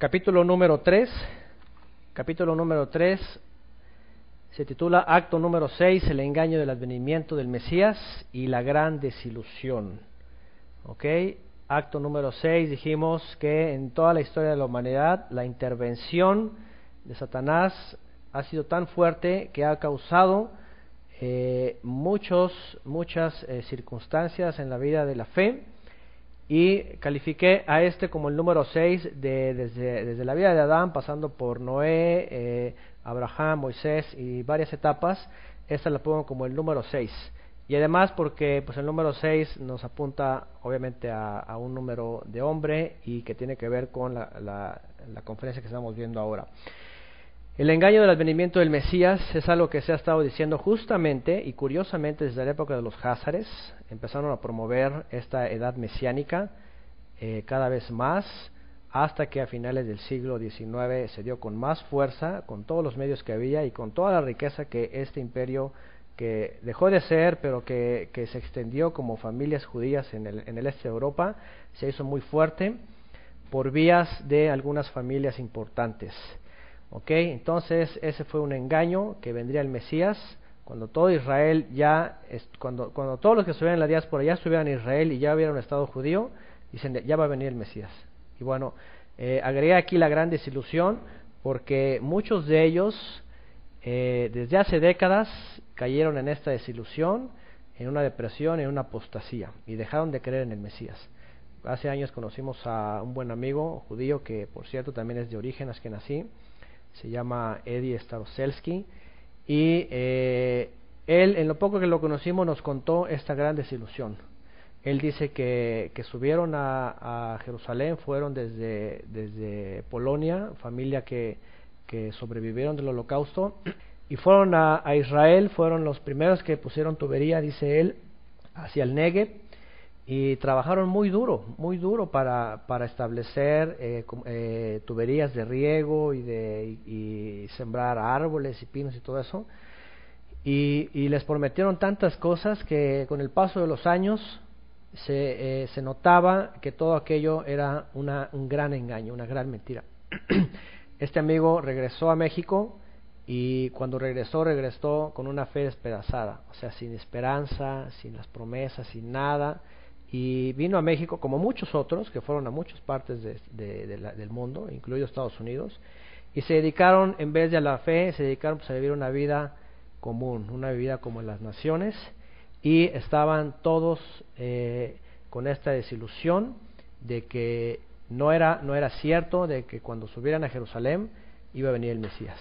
capítulo número 3, capítulo número 3, se titula Acto número 6, el engaño del advenimiento del Mesías y la gran desilusión. ¿Ok? Acto número 6, dijimos que en toda la historia de la humanidad la intervención de Satanás ha sido tan fuerte que ha causado eh, muchos, muchas eh, circunstancias en la vida de la fe y califiqué a este como el número 6 de, desde, desde, la vida de Adán, pasando por Noé, eh, Abraham, Moisés y varias etapas. Esta la pongo como el número 6. Y además porque pues el número 6 nos apunta obviamente a, un número de hombre y que tiene que ver con la, la conferencia que estamos viendo ahora. El engaño del advenimiento del Mesías es algo que se ha estado diciendo justamente y curiosamente desde la época de los Házares. Empezaron a promover esta edad mesiánica eh, cada vez más hasta que a finales del siglo XIX se dio con más fuerza, con todos los medios que había y con toda la riqueza que este imperio que dejó de ser, pero que, se extendió como familias judías en el, en el este de Europa, se hizo muy fuerte por vías de algunas familias importantes. ¿Ok? Entonces ese fue un engaño que vendría el Mesías cuando todo Israel ya, cuando, cuando todos los que estuvieran en la diáspora ya estuvieran en Israel y ya hubiera un Estado judío, dicen ya va a venir el Mesías. Y bueno, eh, agregué aquí la gran desilusión porque muchos de ellos eh, desde hace décadas cayeron en esta desilusión, en una depresión, en una apostasía y dejaron de creer en el Mesías. Hace años conocimos a un buen amigo judío que por cierto también es de origen así se llama Eddie Staroselsky, y eh, él, en lo poco que lo conocimos, nos contó esta gran desilusión. Él dice que, que subieron a, a, Jerusalén, fueron desde, desde Polonia, familia que, que sobrevivieron del holocausto, y fueron a, a, Israel, fueron los primeros que pusieron tubería, dice él, hacia el Negev, y trabajaron muy duro, muy duro para, para establecer eh, eh, tuberías de riego y, de, sembrar árboles y pinos y todo eso. Y, y, les prometieron tantas cosas que con el paso de los años se, eh, se notaba que todo aquello era una, un gran engaño, una gran mentira. este amigo regresó a México y cuando regresó, regresó con una fe despedazada, o sea, sin esperanza, sin las promesas, sin nada y vino a México como muchos otros que fueron a muchas partes de, la, del mundo, incluido Estados Unidos, y se dedicaron, en vez de a la fe, se dedicaron pues, a vivir una vida común, una vida como en las naciones, y estaban todos eh, con esta desilusión de que no era, no era cierto, de que cuando subieran a Jerusalén iba a venir el Mesías.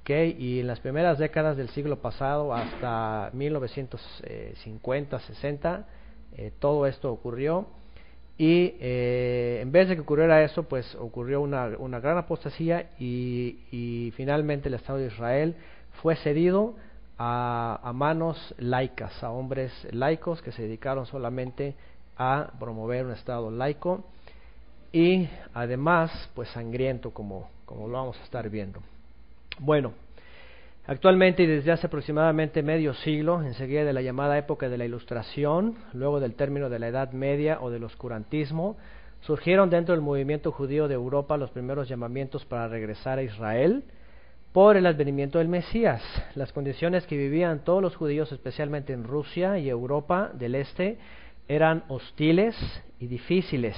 Okay, y en las primeras décadas del siglo pasado, hasta 1950, 60, eh, todo esto ocurrió y eh, en vez de que ocurriera eso, pues ocurrió una, una gran apostasía y, finalmente el Estado de Israel fue cedido a, a, manos laicas, a hombres laicos que se dedicaron solamente a promover un Estado laico y además pues sangriento como, como lo vamos a estar viendo. Bueno, Actualmente y desde hace aproximadamente medio siglo, enseguida de la llamada época de la Ilustración, luego del término de la Edad Media o del Oscurantismo, surgieron dentro del movimiento judío de Europa los primeros llamamientos para regresar a Israel por el advenimiento del Mesías. Las condiciones que vivían todos los judíos, especialmente en Rusia y Europa del Este, eran hostiles y difíciles.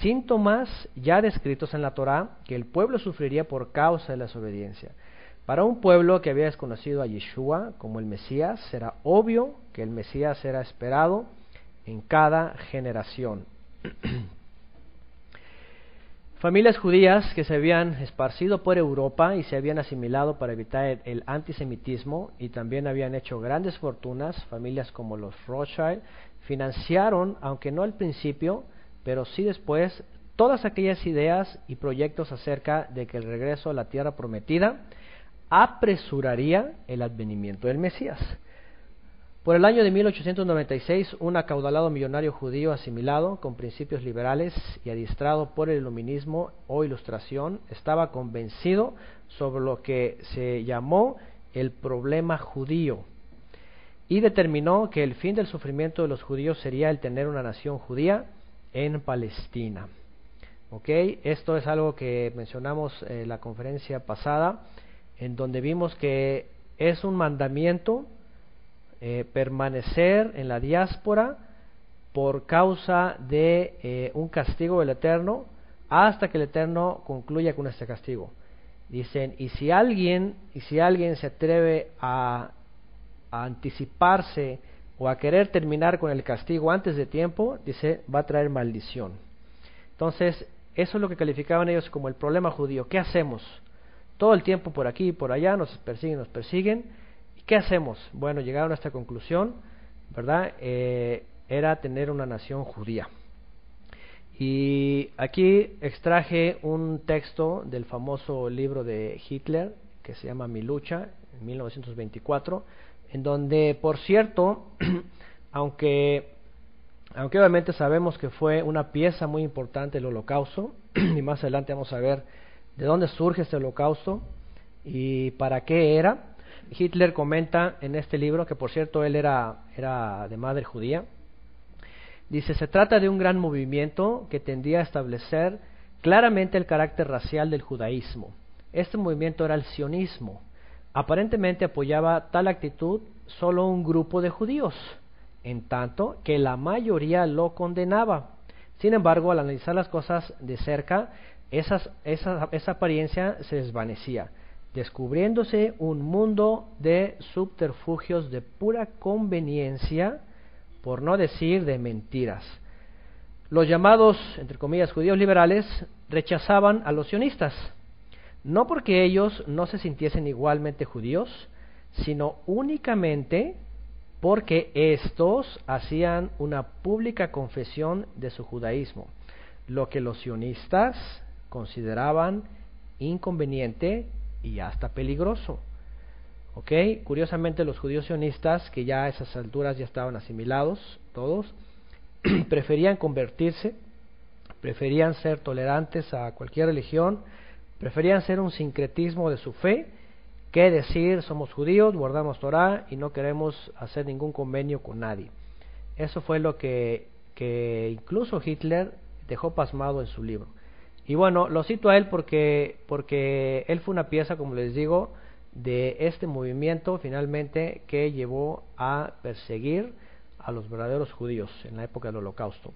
Síntomas ya descritos en la Torá que el pueblo sufriría por causa de la desobediencia. Para un pueblo que había desconocido a Yeshua como el Mesías, será obvio que el Mesías era esperado en cada generación. Familias judías que se habían esparcido por Europa y se habían asimilado para evitar el, antisemitismo y también habían hecho grandes fortunas, familias como los Rothschild, financiaron, aunque no al principio, pero sí después, todas aquellas ideas y proyectos acerca de que el regreso a la tierra prometida apresuraría el advenimiento del Mesías. Por el año de 1896, un acaudalado millonario judío asimilado con principios liberales y adiestrado por el iluminismo o ilustración estaba convencido sobre lo que se llamó el problema judío y determinó que el fin del sufrimiento de los judíos sería el tener una nación judía en Palestina. ¿Ok? Esto es algo que mencionamos en la conferencia pasada, en donde vimos que es un mandamiento eh, permanecer en la diáspora por causa de eh, un castigo del Eterno hasta que el Eterno concluya con este castigo. Dicen, y si alguien, y si alguien se atreve a, a anticiparse o a querer terminar con el castigo antes de tiempo, dice, va a traer maldición. Entonces, eso es lo que calificaban ellos como el problema judío. ¿Qué hacemos? Todo el tiempo por aquí y por allá nos persiguen, nos persiguen. ¿Y qué hacemos? Bueno, llegaron a esta conclusión, ¿verdad? Eh, era tener una nación judía. Y aquí extraje un texto del famoso libro de Hitler que se llama Mi lucha, en 1924, en donde, por cierto, aunque, aunque obviamente sabemos que fue una pieza muy importante el holocausto, y más adelante vamos a ver de dónde surge este holocausto y para qué era, Hitler comenta en este libro, que por cierto él era, era de madre judía, dice, se trata de un gran movimiento que tendía a establecer claramente el carácter racial del judaísmo. Este movimiento era el sionismo, Aparentemente apoyaba tal actitud solo un grupo de judíos, en tanto que la mayoría lo condenaba. Sin embargo, al analizar las cosas de cerca, esa, esa apariencia se desvanecía, descubriéndose un mundo de subterfugios de pura conveniencia, por no decir de mentiras. Los llamados, entre comillas, judíos liberales rechazaban a los sionistas, no porque ellos no se sintiesen igualmente judíos, sino únicamente porque éstos hacían una pública confesión de su judaísmo, lo que los sionistas consideraban inconveniente y hasta peligroso. ¿Ok? Curiosamente los judíos sionistas, que ya a esas alturas ya estaban asimilados todos, preferían convertirse, preferían ser tolerantes a cualquier religión, Preferían ser un sincretismo de su fe que decir somos judíos, guardamos Torah y no queremos hacer ningún convenio con nadie. Eso fue lo que, que incluso Hitler dejó pasmado en su libro. Y bueno, lo cito a él porque, porque él fue una pieza, como les digo, de este movimiento finalmente que llevó a perseguir a los verdaderos judíos en la época del holocausto.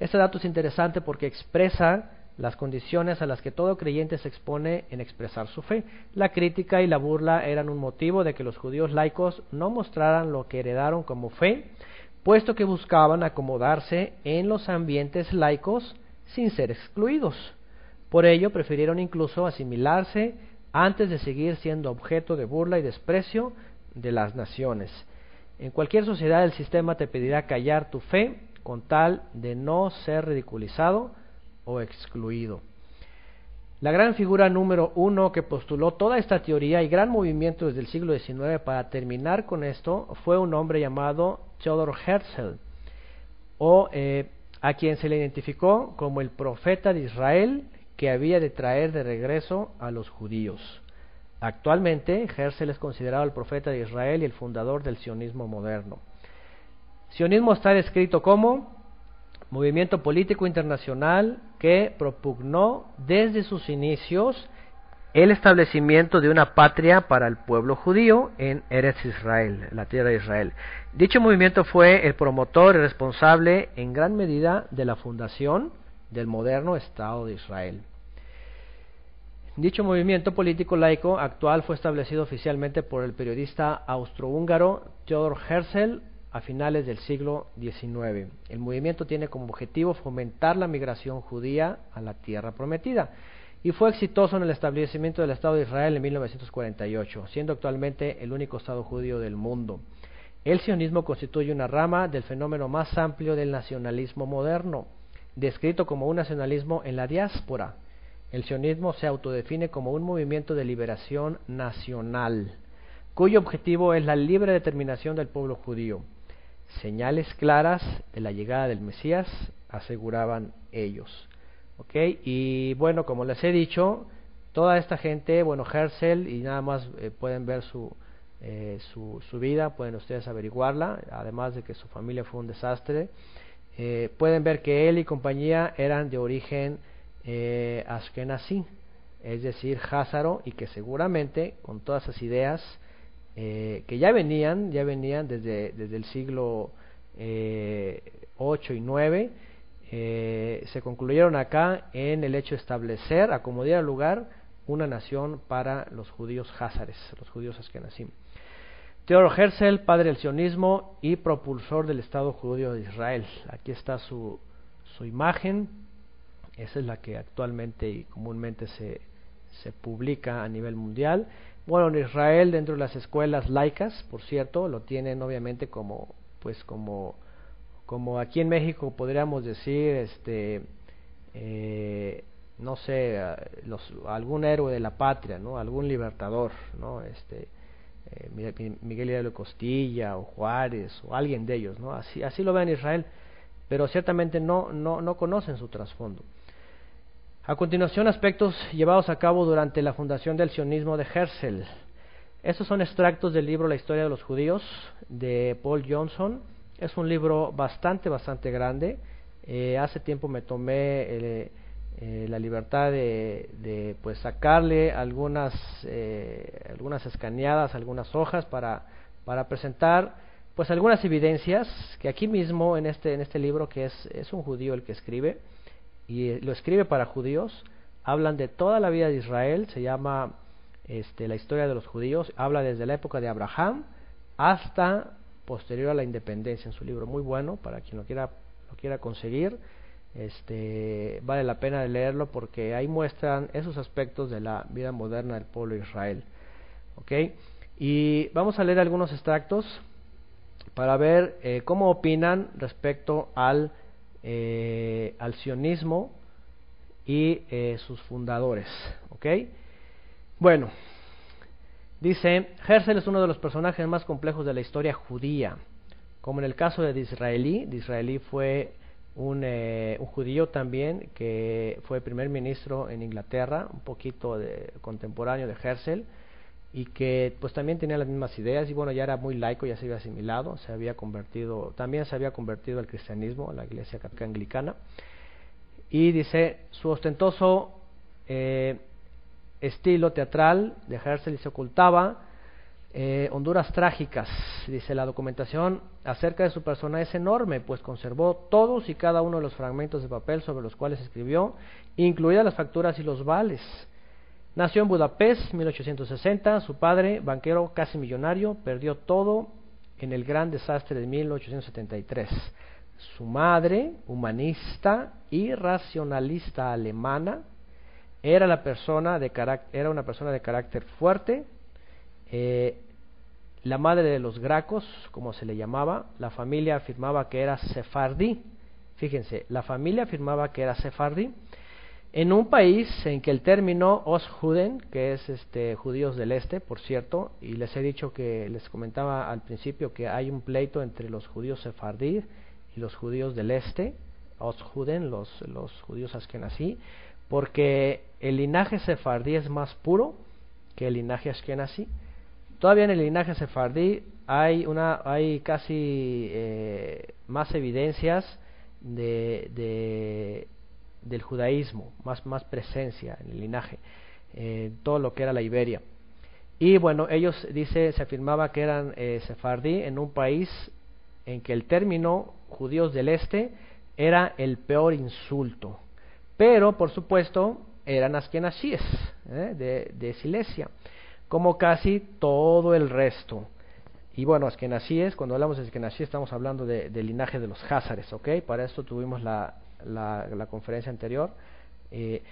Este dato es interesante porque expresa las condiciones a las que todo creyente se expone en expresar su fe. La crítica y la burla eran un motivo de que los judíos laicos no mostraran lo que heredaron como fe, puesto que buscaban acomodarse en los ambientes laicos sin ser excluidos. Por ello prefirieron incluso asimilarse antes de seguir siendo objeto de burla y desprecio de las naciones. En cualquier sociedad el sistema te pedirá callar tu fe con tal de no ser ridiculizado o excluido. La gran figura número uno que postuló toda esta teoría y gran movimiento desde el siglo XIX para terminar con esto fue un hombre llamado Theodor Herzl, o eh, a quien se le identificó como el profeta de Israel que había de traer de regreso a los judíos. Actualmente, Herzl es considerado el profeta de Israel y el fundador del sionismo moderno. Sionismo está descrito como movimiento político internacional que propugnó desde sus inicios el establecimiento de una patria para el pueblo judío en Eretz Israel, la tierra de Israel. Dicho movimiento fue el promotor y responsable en gran medida de la fundación del moderno Estado de Israel. Dicho movimiento político laico actual fue establecido oficialmente por el periodista austrohúngaro Theodor Herzl a finales del siglo XIX. El movimiento tiene como objetivo fomentar la migración judía a la tierra prometida y fue exitoso en el establecimiento del Estado de Israel en 1948, siendo actualmente el único Estado judío del mundo. El sionismo constituye una rama del fenómeno más amplio del nacionalismo moderno, descrito como un nacionalismo en la diáspora. El sionismo se autodefine como un movimiento de liberación nacional, cuyo objetivo es la libre determinación del pueblo judío señales claras de la llegada del Mesías, aseguraban ellos. ¿Ok? Y bueno, como les he dicho, toda esta gente, bueno, Herzl, y nada más eh, pueden ver su, eh, su, vida, pueden ustedes averiguarla, además de que su familia fue un desastre, eh, pueden ver que él y compañía eran de origen eh, Ashkenazi, es decir, Házaro, y que seguramente con todas esas ideas eh, que ya venían, ya venían desde, desde el siglo eh, 8 y 9, eh, se concluyeron acá en el hecho de establecer, acomodar lugar, una nación para los judíos házares, los judíos askenazim. Teodoro Herzl, padre del sionismo y propulsor del Estado judío de Israel. Aquí está su, su imagen, esa es la que actualmente y comúnmente se, se publica a nivel mundial. Bueno, en Israel, dentro de las escuelas laicas, por cierto, lo tienen obviamente como, pues como, como aquí en México podríamos decir, este, eh, no sé, los, algún héroe de la patria, ¿no? Algún libertador, ¿no? Este, eh, Miguel Hidalgo Costilla o Juárez o alguien de ellos, ¿no? Así, así lo ven en Israel, pero ciertamente no, no, no conocen su trasfondo. A continuación, aspectos llevados a cabo durante la fundación del sionismo de Herzl. Estos son extractos del libro La historia de los judíos de Paul Johnson. Es un libro bastante, bastante grande. Eh, hace tiempo me tomé eh, eh, la libertad de, de, pues sacarle algunas eh, algunas escaneadas, algunas hojas para para presentar pues algunas evidencias que aquí mismo en este en este libro que es es un judío el que escribe y eh, lo escribe para judíos hablan de toda la vida de Israel se llama este la historia de los judíos habla desde la época de Abraham hasta posterior a la independencia en su libro muy bueno para quien lo quiera lo quiera conseguir este, vale la pena leerlo porque ahí muestran esos aspectos de la vida moderna del pueblo de Israel. ¿ok? Y vamos a leer algunos extractos para ver eh, cómo opinan respecto al, eh, al sionismo y eh, sus fundadores. Bueno, dice, Herzl es uno de los personajes más complejos de la historia judía. Como en el caso de Disraelí, Disraelí fue un, eh, judío también que fue primer ministro en Inglaterra, un poquito de, contemporáneo de Herzl, y que pues también tenía las mismas ideas y bueno ya era muy laico, ya se había asimilado, se había convertido, también se había convertido al cristianismo, a la iglesia católica anglicana, y dice su ostentoso eh, estilo teatral de Herzl se ocultaba eh, Honduras trágicas, dice la documentación acerca de su persona es enorme, pues conservó todos y cada uno de los fragmentos de papel sobre los cuales escribió, incluidas las facturas y los vales. Nació en Budapest, 1860, su padre, banquero casi millonario, perdió todo en el gran desastre de 1873. Su madre, humanista y racionalista alemana, era, la persona de era una persona de carácter fuerte, eh, la madre de los Gracos, como se le llamaba, la familia afirmaba que era sefardí. Fíjense, la familia afirmaba que era sefardí. En un país en que el término Oshuden, que es este, judíos del este, por cierto, y les he dicho que les comentaba al principio que hay un pleito entre los judíos sefardí y los judíos del este, Oshuden, los, los judíos askenazí, porque el linaje sefardí es más puro que el linaje askenazí. Todavía en el linaje sefardí hay, una, hay casi eh, más evidencias de, de, del judaísmo, más, más presencia en el linaje, eh, todo lo que era la Iberia. Y bueno, ellos, dice, se afirmaba que eran eh, sefardí en un país en que el término judíos del este era el peor insulto. Pero, por supuesto, eran askenazíes ¿eh? de, de Silesia como casi todo el resto. Y bueno, es cuando hablamos de Askenazí estamos hablando de, del linaje de los Házares, ¿ok? Para esto tuvimos la, la, conferencia anterior. Eh,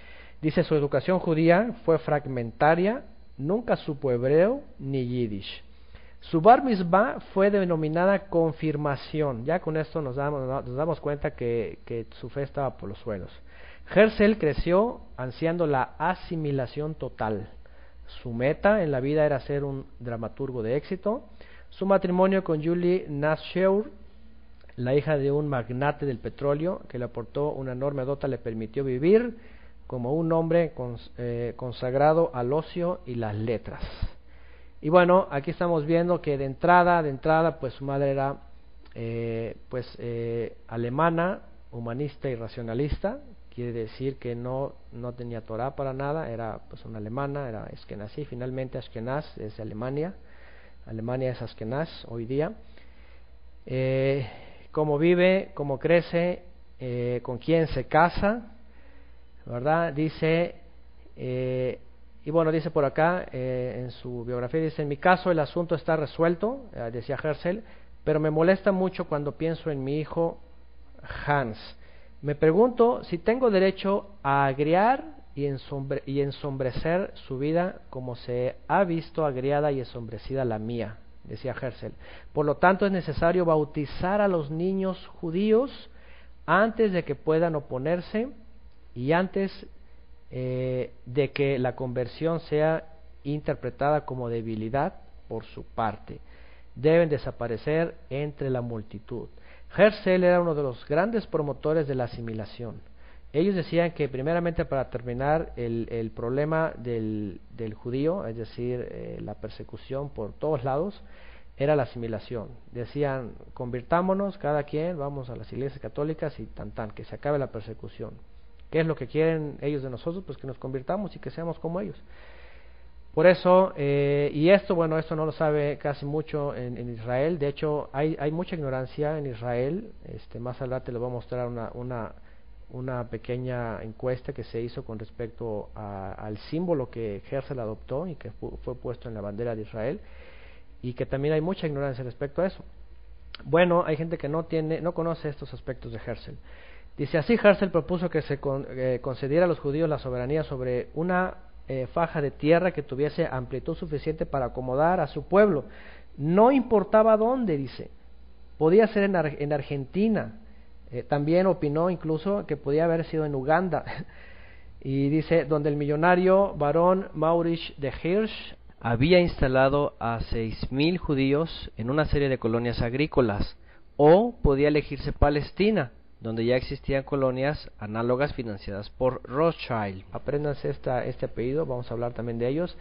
dice, su educación judía fue fragmentaria, nunca supo hebreo ni yiddish. Su bar mitzvah fue denominada confirmación. Ya con esto nos damos, nos damos cuenta que, que su fe estaba por los suelos. Herzl creció ansiando la asimilación total. Su meta en la vida era ser un dramaturgo de éxito. Su matrimonio con Julie Nascheur, la hija de un magnate del petróleo que le aportó una enorme dota, le permitió vivir como un hombre eh, consagrado al ocio y las letras. Y bueno, aquí estamos viendo que de entrada, de entrada, pues su madre era eh, pues eh, alemana, humanista y racionalista, quiere decir que no, no tenía Torah para nada, era pues una alemana, era Eskenazi, finalmente Ashkenaz es de Alemania, Alemania es Ashkenaz hoy día. Eh, cómo vive, cómo crece, eh, con quién se casa, ¿verdad? Dice, eh, y bueno, dice por acá, eh, en su biografía, dice, en mi caso el asunto está resuelto, decía Herzl, pero me molesta mucho cuando pienso en mi hijo Hans. Me pregunto si tengo derecho a agriar y, y ensombrecer su vida como se ha visto agriada y ensombrecida la mía, decía Herzl. Por lo tanto, es necesario bautizar a los niños judíos antes de que puedan oponerse y antes eh, de que la conversión sea interpretada como debilidad por su parte. Deben desaparecer entre la multitud. Herzl era uno de los grandes promotores de la asimilación. Ellos decían que primeramente para terminar el, problema del, judío, es decir, eh, la persecución por todos lados, era la asimilación. Decían, convirtámonos cada quien, vamos a las iglesias católicas y tan tan, que se acabe la persecución. ¿Qué es lo que quieren ellos de nosotros? Pues que nos convirtamos y que seamos como ellos. Por eso, eh, y esto, bueno, esto no lo sabe casi mucho en, Israel. De hecho, hay, hay, mucha ignorancia en Israel. Este, más adelante les voy a mostrar una, una, una pequeña encuesta que se hizo con respecto al símbolo que Herzl adoptó y que fue puesto en la bandera de Israel. Y que también hay mucha ignorancia respecto a eso. Bueno, hay gente que no tiene, no conoce estos aspectos de Herzl. Dice así, Herzl propuso que se eh, concediera a los judíos la soberanía sobre una eh, faja de tierra que tuviese amplitud suficiente para acomodar a su pueblo. No importaba dónde, dice. Podía ser en, Argentina. Eh, también opinó incluso que podía haber sido en Uganda. y dice, donde el millonario varón Maurich de Hirsch había instalado a seis mil judíos en una serie de colonias agrícolas. O podía elegirse Palestina, donde ya existían colonias análogas financiadas por Rothschild. Apréndanse esta, este apellido, vamos a hablar también de ellos.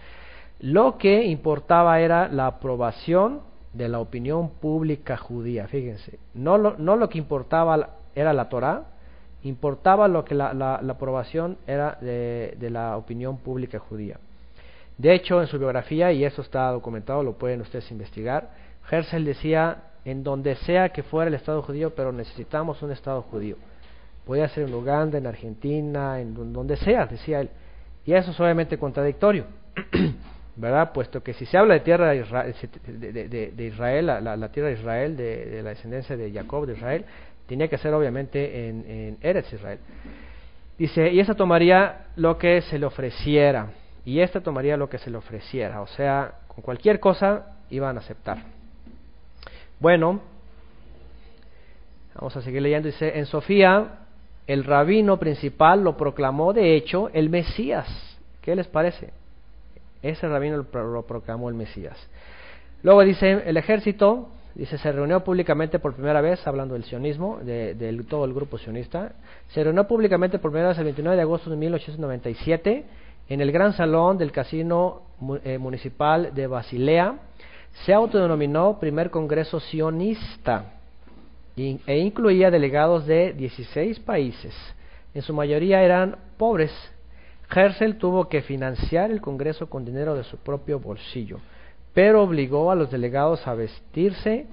Lo que importaba era la aprobación de la opinión pública judía, fíjense. No no lo que importaba era la Torah, importaba lo que la, la, aprobación era de, de, la opinión pública judía. De hecho, en su biografía, y eso está documentado, lo pueden ustedes investigar, Herzl decía en donde sea que fuera el Estado judío, pero necesitamos un Estado judío. Podía ser en Uganda, en Argentina, en donde sea, decía él. Y eso es obviamente contradictorio, ¿verdad? Puesto que si se habla de tierra de Israel, la, tierra de Israel, de, la descendencia de Jacob, de Israel, tenía que ser obviamente en, en Eretz Israel. Dice, y esa tomaría lo que se le ofreciera, y esta tomaría lo que se le ofreciera, o sea, con cualquier cosa iban a aceptar. Bueno, vamos a seguir leyendo. Dice, en Sofía, el rabino principal lo proclamó, de hecho, el Mesías. ¿Qué les parece? Ese rabino lo, proclamó el Mesías. Luego dice, el ejército, dice, se reunió públicamente por primera vez, hablando del sionismo, de, todo el grupo sionista, se reunió públicamente por primera vez el 29 de agosto de 1897 en el gran salón del casino eh, municipal de Basilea, se autodenominó primer Congreso Sionista e incluía delegados de 16 países. En su mayoría eran pobres. Herzl tuvo que financiar el Congreso con dinero de su propio bolsillo, pero obligó a los delegados a vestirse,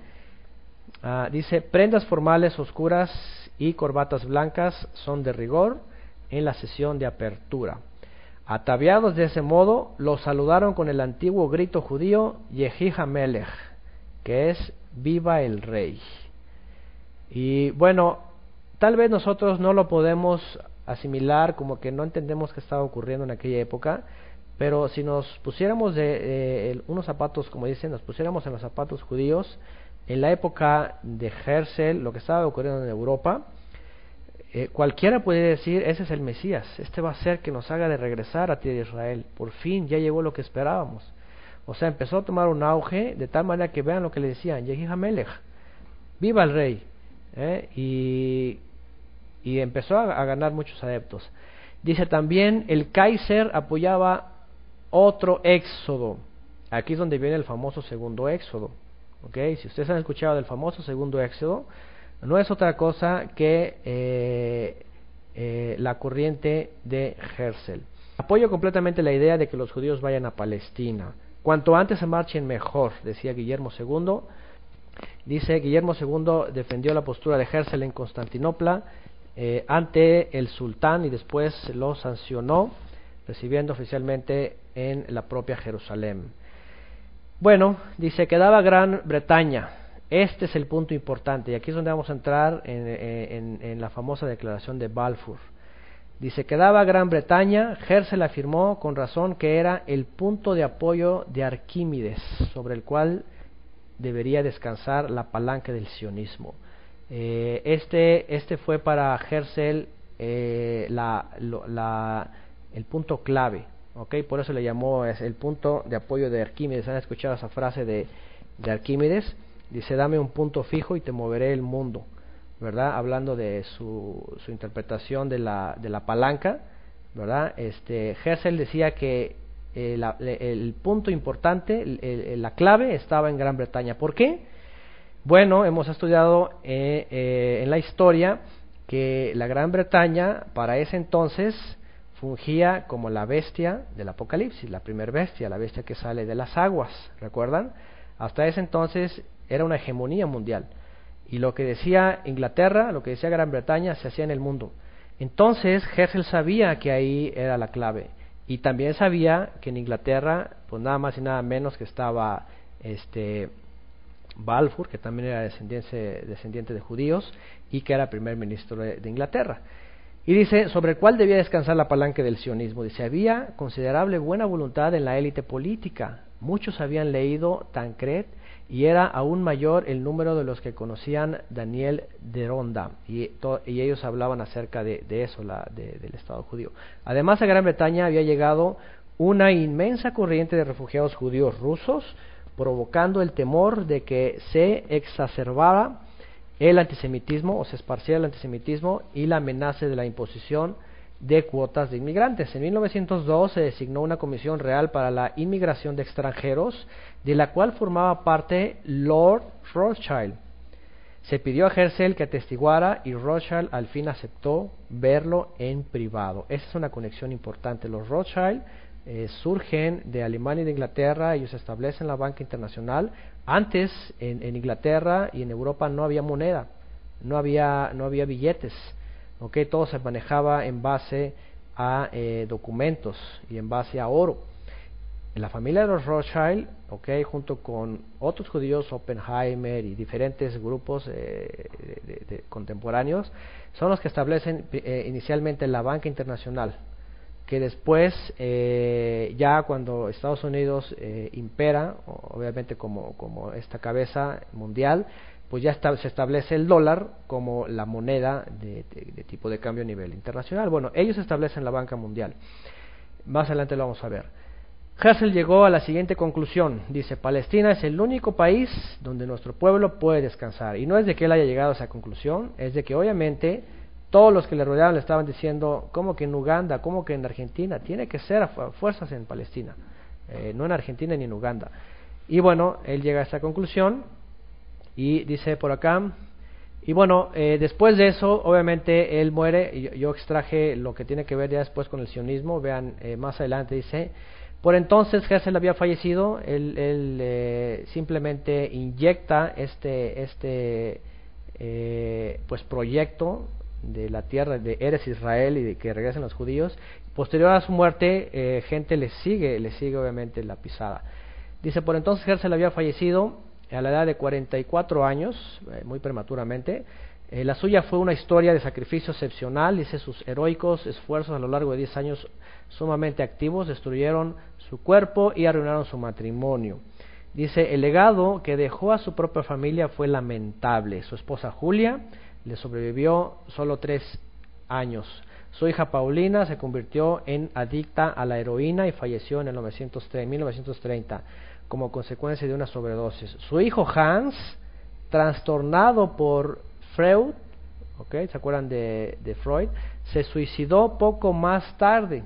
ah, dice, prendas formales oscuras y corbatas blancas son de rigor en la sesión de apertura. Ataviados de ese modo, los saludaron con el antiguo grito judío Yehija Melech, que es viva el rey. Y bueno, tal vez nosotros no lo podemos asimilar como que no entendemos qué estaba ocurriendo en aquella época, pero si nos pusiéramos de unos zapatos, como dicen, nos pusiéramos en los zapatos judíos, en la época de Herzl, lo que estaba ocurriendo en Europa, eh, cualquiera puede decir, ese es el Mesías, este va a ser que nos haga de regresar a tierra de Israel. Por fin ya llegó lo que esperábamos. O sea, empezó a tomar un auge de tal manera que vean lo que le decían, Melech, viva el rey. ¿eh? Y, y, empezó a, a, ganar muchos adeptos. Dice también, el Kaiser apoyaba otro éxodo. Aquí es donde viene el famoso segundo éxodo. ¿okay? Si ustedes han escuchado del famoso segundo éxodo, no es otra cosa que eh, eh, la corriente de Herzl. Apoyo completamente la idea de que los judíos vayan a Palestina. Cuanto antes se marchen mejor, decía Guillermo II. Dice Guillermo II defendió la postura de Herzl en Constantinopla eh, ante el sultán y después lo sancionó, recibiendo oficialmente en la propia Jerusalén. Bueno, dice, quedaba Gran Bretaña. Este es el punto importante y aquí es donde vamos a entrar en, en la famosa declaración de Balfour. Dice, quedaba Gran Bretaña, Herzl afirmó con razón que era el punto de apoyo de Arquímedes, sobre el cual debería descansar la palanca del sionismo. Eh, este, este fue para Herzl eh, la, el punto clave, ¿okay? por eso le llamó es el punto de apoyo de Arquímedes. ¿Han escuchado esa frase de, de Arquímedes? Dice, dame un punto fijo y te moveré el mundo. ¿verdad? Hablando de su, su interpretación de la, de la palanca, ¿verdad? Este, Herzl decía que eh, el punto importante, la clave estaba en Gran Bretaña. ¿Por qué? Bueno, hemos estudiado eh, eh, en la historia que la Gran Bretaña para ese entonces fungía como la bestia del Apocalipsis, la primera bestia, la bestia que sale de las aguas, ¿recuerdan? Hasta ese entonces era una hegemonía mundial. Y lo que decía Inglaterra, lo que decía Gran Bretaña, se hacía en el mundo. Entonces Herzl sabía que ahí era la clave. Y también sabía que en Inglaterra, pues nada más y nada menos que estaba este Balfour, que también era descendiente, descendiente de judíos, y que era primer ministro de, de Inglaterra. Y dice, sobre el cual debía descansar la palanca del sionismo. Dice, había considerable buena voluntad en la élite política. Muchos habían leído Tancred y era aún mayor el número de los que conocían Daniel de Ronda, y, ellos hablaban acerca de, eso, la, del Estado judío. Además, a Gran Bretaña había llegado una inmensa corriente de refugiados judíos rusos, provocando el temor de que se exacerbara el antisemitismo o se esparciera el antisemitismo y la amenaza de la imposición de cuotas de inmigrantes. En 1902 se designó una comisión real para la inmigración de extranjeros, de la cual formaba parte Lord Rothschild. Se pidió a Herzl que atestiguara y Rothschild al fin aceptó verlo en privado. Esa es una conexión importante. Los Rothschild eh, surgen de Alemania y de Inglaterra, ellos establecen la banca internacional. Antes en, Inglaterra y en Europa no había moneda, no había, no había billetes Okay, todo se manejaba en base a eh, documentos y en base a oro. La familia de los Rothschild, okay, junto con otros judíos, Oppenheimer y diferentes grupos eh, de, contemporáneos, son los que establecen eh, inicialmente la banca internacional, que después, ya cuando Estados Unidos impera, obviamente como, como esta cabeza mundial, pues ya se establece el dólar como la moneda de, tipo de cambio a nivel internacional. Bueno, ellos establecen la banca mundial. Más adelante lo vamos a ver. Hassel llegó a la siguiente conclusión. Dice, Palestina es el único país donde nuestro pueblo puede descansar. Y no es de que él haya llegado a esa conclusión, es de que obviamente todos los que le rodeaban le estaban diciendo, ¿cómo que en Uganda? ¿Cómo que en Argentina? Tiene que ser a fuerzas en Palestina, eh, no en Argentina ni en Uganda. Y bueno, él llega a esa conclusión y dice por acá, y bueno, eh, después de eso, obviamente él muere, yo, yo, extraje lo que tiene que ver ya después con el sionismo, vean eh, más adelante dice, por entonces Hessel había fallecido, él, él eh, simplemente inyecta este, este pues proyecto de la tierra de Eres Israel y de que regresen los judíos. Posterior a su muerte, gente le sigue, le sigue obviamente la pisada. Dice, por entonces Herzl había fallecido a la edad de 44 años, eh, muy prematuramente. Eh, la suya fue una historia de sacrificio excepcional, dice sus heroicos esfuerzos a lo largo de 10 años sumamente activos destruyeron su cuerpo y arruinaron su matrimonio. Dice, el legado que dejó a su propia familia fue lamentable. Su esposa Julia le sobrevivió solo tres años. Su hija Paulina se convirtió en adicta a la heroína y falleció en el 1930 como consecuencia de una sobredosis. Su hijo Hans, trastornado por Freud, ¿okay? ¿se acuerdan de, Freud? Se suicidó poco más tarde.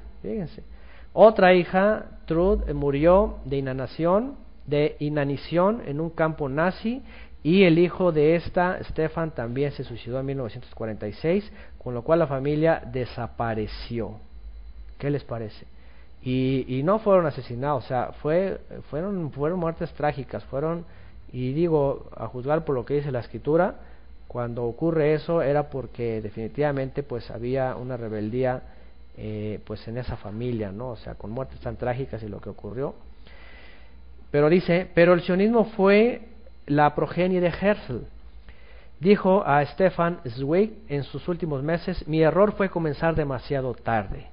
Otra hija, Trud, murió de inanición, de inanición en un campo nazi y el hijo de esta, Stefan, también se suicidó en 1946, con lo cual la familia desapareció. ¿Qué les parece? Y, y no fueron asesinados, o sea, fue, fueron, fueron muertes trágicas, fueron, y digo, a juzgar por lo que dice la escritura, cuando ocurre eso era porque definitivamente pues había una rebeldía eh, pues en esa familia, ¿no? O sea, con muertes tan trágicas y lo que ocurrió. Pero dice, pero el sionismo fue la progenie de Herzl. Dijo a Stefan Zweig en sus últimos meses, mi error fue comenzar demasiado tarde.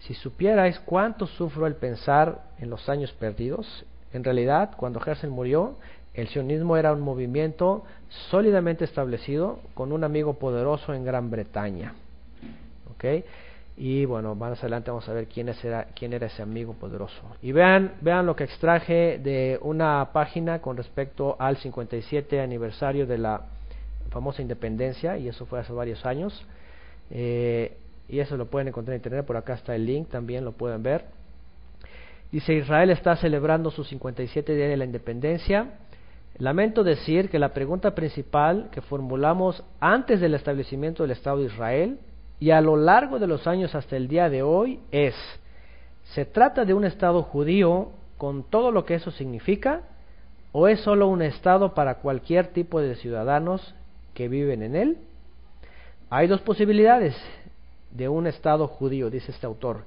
Si supierais cuánto sufro el pensar en los años perdidos, en realidad, cuando Herzl murió, el sionismo era un movimiento sólidamente establecido con un amigo poderoso en Gran Bretaña. ¿Okay? Y bueno, más adelante vamos a ver quién, era, quién era ese amigo poderoso. Y vean, vean lo que extraje de una página con respecto al 57 aniversario de la famosa independencia, y eso fue hace varios años. Eh, y eso lo pueden encontrar en internet, por acá está el link, también lo pueden ver. Dice, Israel está celebrando su 57 día de la independencia. Lamento decir que la pregunta principal que formulamos antes del establecimiento del Estado de Israel y a lo largo de los años hasta el día de hoy es, ¿se trata de un Estado judío con todo lo que eso significa o es solo un Estado para cualquier tipo de ciudadanos que viven en él? Hay dos posibilidades de un Estado judío, dice este autor.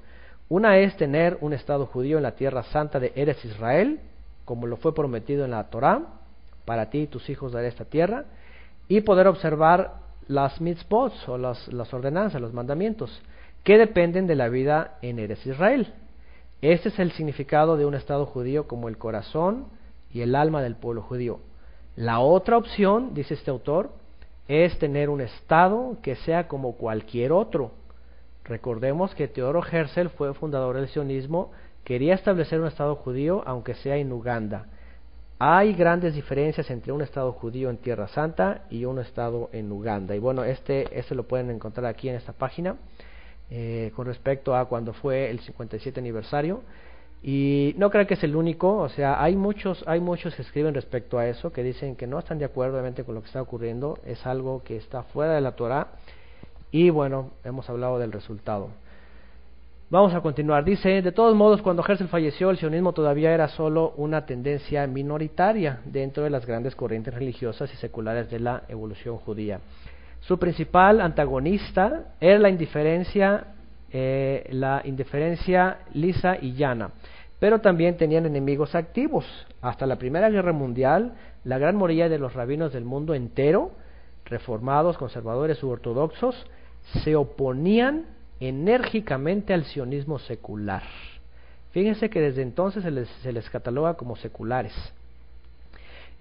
Una es tener un Estado judío en la tierra santa de Eres Israel, como lo fue prometido en la Torá, para ti y tus hijos daré esta tierra, y poder observar las mitzvot o las, las ordenanzas, los mandamientos, que dependen de la vida en Eres Israel. Este es el significado de un Estado judío como el corazón y el alma del pueblo judío. La otra opción, dice este autor, es tener un Estado que sea como cualquier otro. Recordemos que Teodoro Herzl fue fundador del sionismo, quería establecer un Estado judío aunque sea en Uganda. Hay grandes diferencias entre un Estado judío en Tierra Santa y un Estado en Uganda. Y bueno, este, este lo pueden encontrar aquí en esta página eh, con respecto a cuando fue el 57 aniversario. Y no creo que es el único, o sea, hay muchos, hay muchos que escriben respecto a eso, que dicen que no están de acuerdo obviamente con lo que está ocurriendo, es algo que está fuera de la Torah. Y bueno, hemos hablado del resultado. Vamos a continuar. Dice, de todos modos, cuando Herzl falleció, el sionismo todavía era solo una tendencia minoritaria dentro de las grandes corrientes religiosas y seculares de la evolución judía. Su principal antagonista era la indiferencia, eh, la indiferencia lisa y llana, pero también tenían enemigos activos. Hasta la Primera Guerra Mundial, la gran mayoría de los rabinos del mundo entero, reformados, conservadores u ortodoxos, se oponían enérgicamente al sionismo secular. Fíjense que desde entonces se les, cataloga como seculares.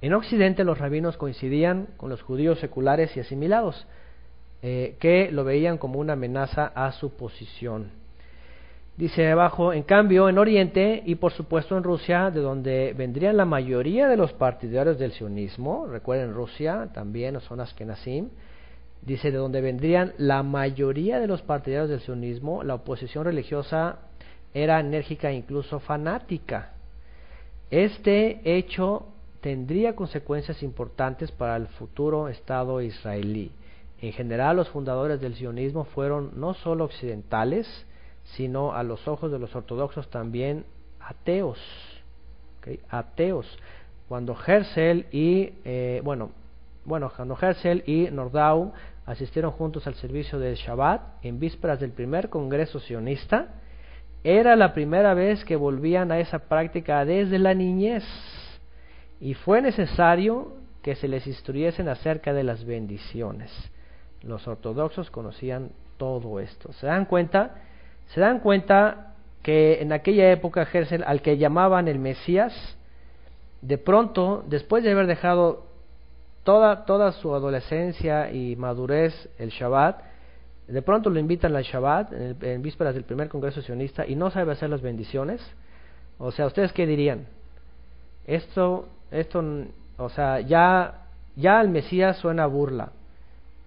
En Occidente los rabinos coincidían con los judíos seculares y asimilados, eh, que lo veían como una amenaza a su posición. Dice abajo, en cambio, en Oriente y por supuesto en Rusia, de donde vendrían la mayoría de los partidarios del sionismo, recuerden Rusia también son Askenazim, dice de donde vendrían la mayoría de los partidarios del sionismo, la oposición religiosa era enérgica e incluso fanática. Este hecho tendría consecuencias importantes para el futuro Estado israelí. En general, los fundadores del sionismo fueron no solo occidentales, sino a los ojos de los ortodoxos también ateos. Ateos. Cuando Herzl y, eh, bueno, bueno, cuando Herzl y Nordau asistieron juntos al servicio del Shabbat en vísperas del primer Congreso sionista, era la primera vez que volvían a esa práctica desde la niñez y fue necesario que se les instruyesen acerca de las bendiciones. Los ortodoxos conocían todo esto. ¿Se dan cuenta? Se dan cuenta que en aquella época Herzl, al que llamaban el Mesías, de pronto, después de haber dejado toda, toda su adolescencia y madurez el Shabbat, de pronto lo invitan al Shabbat en, vísperas del primer Congreso Sionista y no sabe hacer las bendiciones. O sea, ¿ustedes qué dirían? Esto, esto, o sea, ya, ya al Mesías suena burla.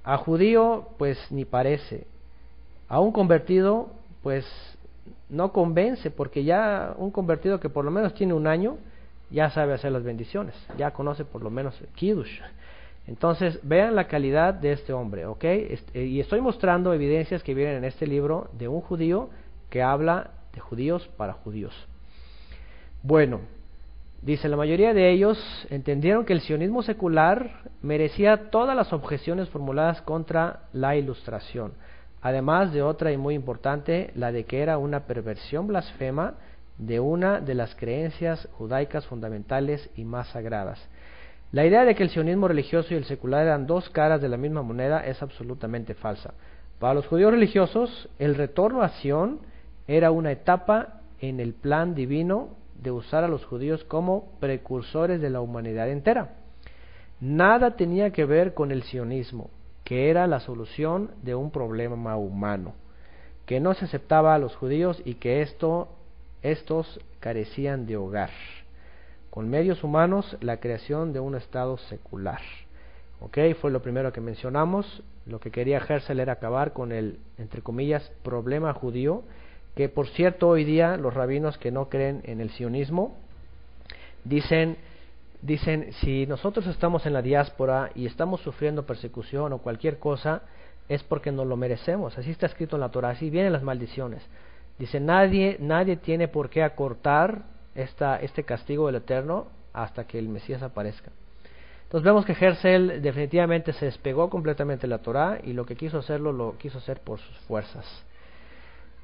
A judío, pues ni parece. A un convertido, pues no convence, porque ya un convertido que por lo menos tiene un año, ya sabe hacer las bendiciones, ya conoce por lo menos Kiddush. Entonces, vean la calidad de este hombre, ¿ok? Este, y estoy mostrando evidencias que vienen en este libro de un judío que habla de judíos para judíos. Bueno, dice, la mayoría de ellos entendieron que el sionismo secular merecía todas las objeciones formuladas contra la ilustración, además de otra y muy importante, la de que era una perversión blasfema de una de las creencias judaicas fundamentales y más sagradas. La idea de que el sionismo religioso y el secular eran dos caras de la misma moneda es absolutamente falsa. Para los judíos religiosos, el retorno a Sion era una etapa en el plan divino de usar a los judíos como precursores de la humanidad entera. Nada tenía que ver con el sionismo, que era la solución de un problema humano, que no se aceptaba a los judíos y que esto, estos carecían de hogar con medios humanos la creación de un Estado secular. ¿Ok? Fue lo primero que mencionamos. Lo que quería Herzl era acabar con el, entre comillas, problema judío, que por cierto hoy día los rabinos que no creen en el sionismo dicen, dicen, si nosotros estamos en la diáspora y estamos sufriendo persecución o cualquier cosa, es porque nos lo merecemos. Así está escrito en la Torah, así vienen las maldiciones. Dice, nadie, nadie tiene por qué acortar esta, este castigo del Eterno hasta que el Mesías aparezca. Entonces vemos que Herzl definitivamente se despegó completamente de la Torah y lo que quiso hacerlo lo quiso hacer por sus fuerzas.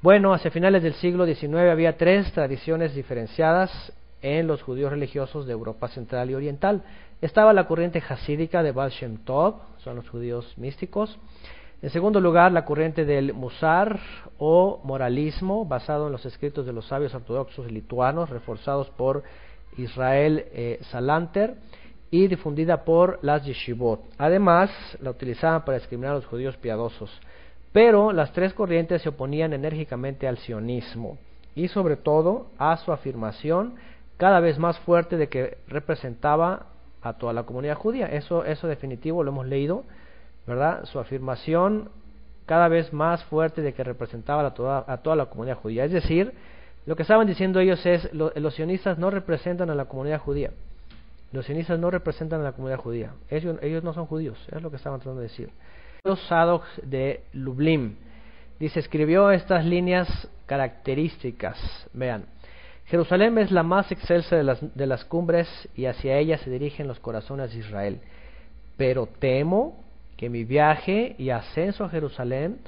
Bueno, hacia finales del siglo XIX había tres tradiciones diferenciadas en los judíos religiosos de Europa Central y Oriental. Estaba la corriente hasídica de Baal Shem Tov, son los judíos místicos. En segundo lugar, la corriente del Musar o moralismo, basado en los escritos de los sabios ortodoxos lituanos, reforzados por Israel eh, Salanter y difundida por las yeshivot. Además, la utilizaban para discriminar a los judíos piadosos. Pero las tres corrientes se oponían enérgicamente al sionismo y sobre todo a su afirmación cada vez más fuerte de que representaba a toda la comunidad judía. Eso, eso definitivo lo hemos leído ¿verdad? Su afirmación cada vez más fuerte de que representaba a toda, a toda la comunidad judía. Es decir, lo que estaban diciendo ellos es, los sionistas no representan a la comunidad judía. Los sionistas no representan a la comunidad judía. Ellos, ellos no son judíos, es lo que estaban tratando de decir. Sadoc de Lublin dice, escribió estas líneas características. Vean, Jerusalén es la más excelsa de las, de las cumbres y hacia ella se dirigen los corazones de Israel. Pero temo que mi viaje y ascenso a Jerusalén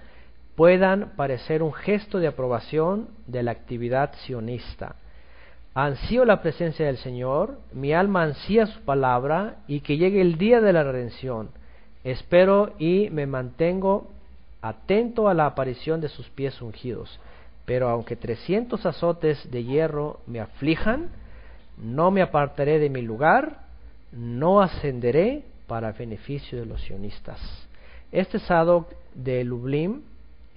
puedan parecer un gesto de aprobación de la actividad sionista. Ansío la presencia del Señor, mi alma ansía su palabra y que llegue el día de la redención. Espero y me mantengo atento a la aparición de sus pies ungidos. Pero aunque trescientos azotes de hierro me aflijan, no me apartaré de mi lugar, no ascenderé para beneficio de los sionistas. Este Sadok de Lublin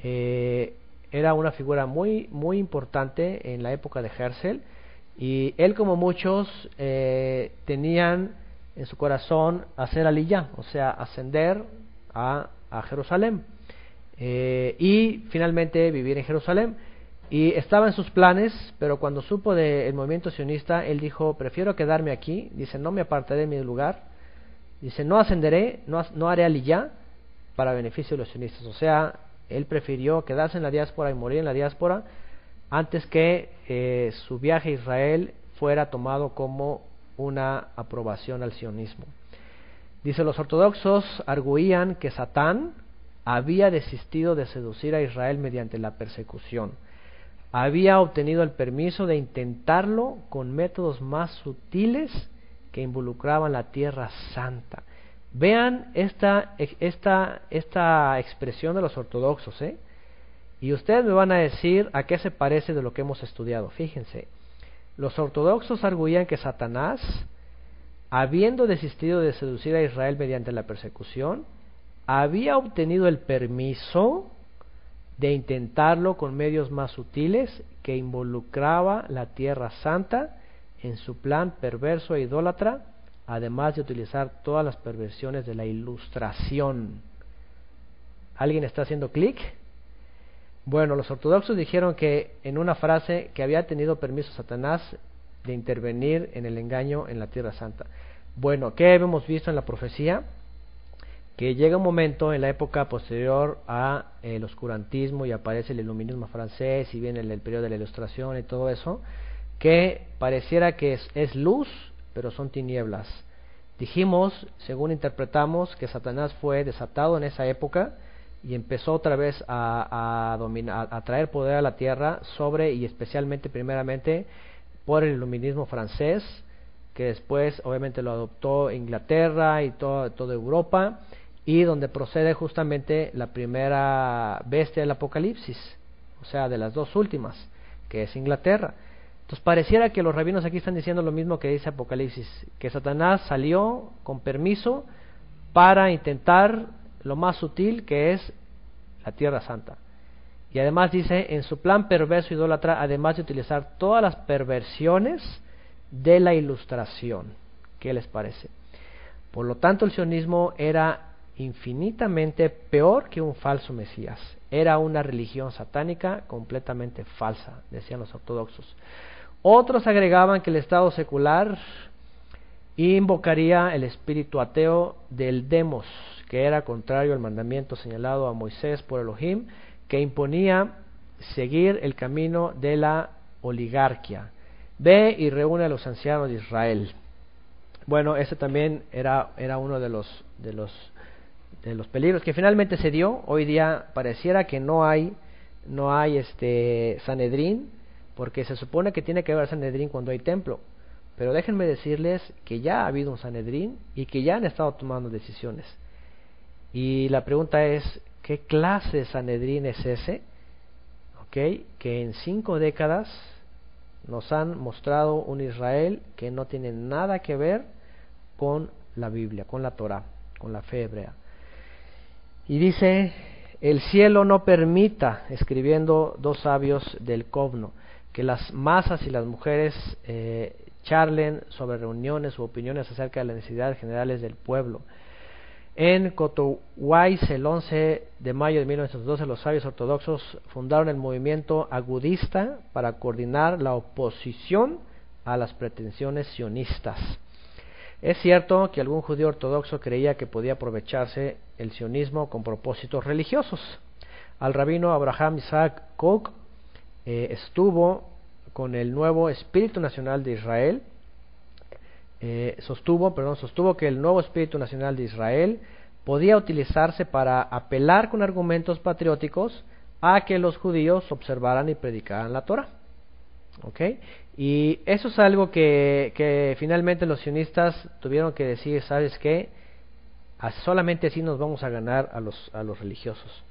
eh, era una figura muy, muy importante en la época de Herzl y él como muchos eh, tenían en su corazón hacer aliyah, o sea, ascender a, a Jerusalén eh, y finalmente vivir en Jerusalén. Y estaba en sus planes, pero cuando supo del movimiento sionista, él dijo, prefiero quedarme aquí, dice, no me apartaré de mi lugar, Dice, no ascenderé, no, no haré aliyah para beneficio de los sionistas. O sea, él prefirió quedarse en la diáspora y morir en la diáspora antes que eh, su viaje a Israel fuera tomado como una aprobación al sionismo. Dice, los ortodoxos arguían que Satán había desistido de seducir a Israel mediante la persecución. Había obtenido el permiso de intentarlo con métodos más sutiles que involucraban la tierra santa. Vean esta, esta, esta expresión de los ortodoxos, ¿eh? Y ustedes me van a decir a qué se parece de lo que hemos estudiado. Fíjense, los ortodoxos arguían que Satanás, habiendo desistido de seducir a Israel mediante la persecución, había obtenido el permiso de intentarlo con medios más sutiles que involucraba la tierra santa en su plan perverso e idólatra, además de utilizar todas las perversiones de la ilustración. ¿Alguien está haciendo clic? Bueno, los ortodoxos dijeron que en una frase que había tenido permiso Satanás de intervenir en el engaño en la Tierra Santa. Bueno, ¿qué hemos visto en la profecía? que llega un momento en la época posterior a el oscurantismo y aparece el iluminismo francés y viene el, periodo de la ilustración y todo eso, que pareciera que es, luz, pero son tinieblas. Dijimos, según interpretamos, que Satanás fue desatado en esa época y empezó otra vez a, dominar, a traer poder a la tierra sobre y especialmente, primeramente, por el iluminismo francés, que después obviamente lo adoptó Inglaterra y toda Europa, y donde procede justamente la primera bestia del Apocalipsis, o sea, de las dos últimas, que es Inglaterra. Entonces pareciera que los rabinos aquí están diciendo lo mismo que dice Apocalipsis, que Satanás salió con permiso para intentar lo más sutil que es la Tierra Santa. Y además dice, en su plan perverso idólatra, además de utilizar todas las perversiones de la ilustración. ¿Qué les parece? Por lo tanto, el sionismo era infinitamente peor que un falso Mesías. Era una religión satánica completamente falsa, decían los ortodoxos. Otros agregaban que el Estado secular invocaría el espíritu ateo del demos, que era contrario al mandamiento señalado a Moisés por Elohim, que imponía seguir el camino de la oligarquía. Ve y reúne a los ancianos de Israel. Bueno, ese también era, era uno de los, de los de los peligros que finalmente se dio. Hoy día pareciera que no hay, no hay este Sanedrín, porque se supone que tiene que haber Sanedrín cuando hay templo. Pero déjenme decirles que ya ha habido un Sanedrín y que ya han estado tomando decisiones. Y la pregunta es, ¿qué clase de Sanedrín es ese? ¿Ok? Que en cinco décadas nos han mostrado un Israel que no tiene nada que ver con la Biblia, con la Torah, con la fe hebrea. Y dice, el cielo no permita, escribiendo dos sabios del Covno, que las masas y las mujeres eh, charlen sobre reuniones u opiniones acerca de las necesidades generales del pueblo. En Cotoways, el 11 de mayo de 1912, los sabios ortodoxos fundaron el movimiento agudista para coordinar la oposición a las pretensiones sionistas. Es cierto que algún judío ortodoxo creía que podía aprovecharse el sionismo con propósitos religiosos. Al rabino Abraham Isaac Koch eh, estuvo con el nuevo Espíritu Nacional de Israel, eh, sostuvo, perdón, sostuvo que el nuevo Espíritu Nacional de Israel podía utilizarse para apelar con argumentos patrióticos a que los judíos observaran y predicaran la Torah. ¿Okay? Y eso es algo que, que finalmente los sionistas tuvieron que decir, ¿sabes qué? solamente así nos vamos a ganar a los, a los religiosos.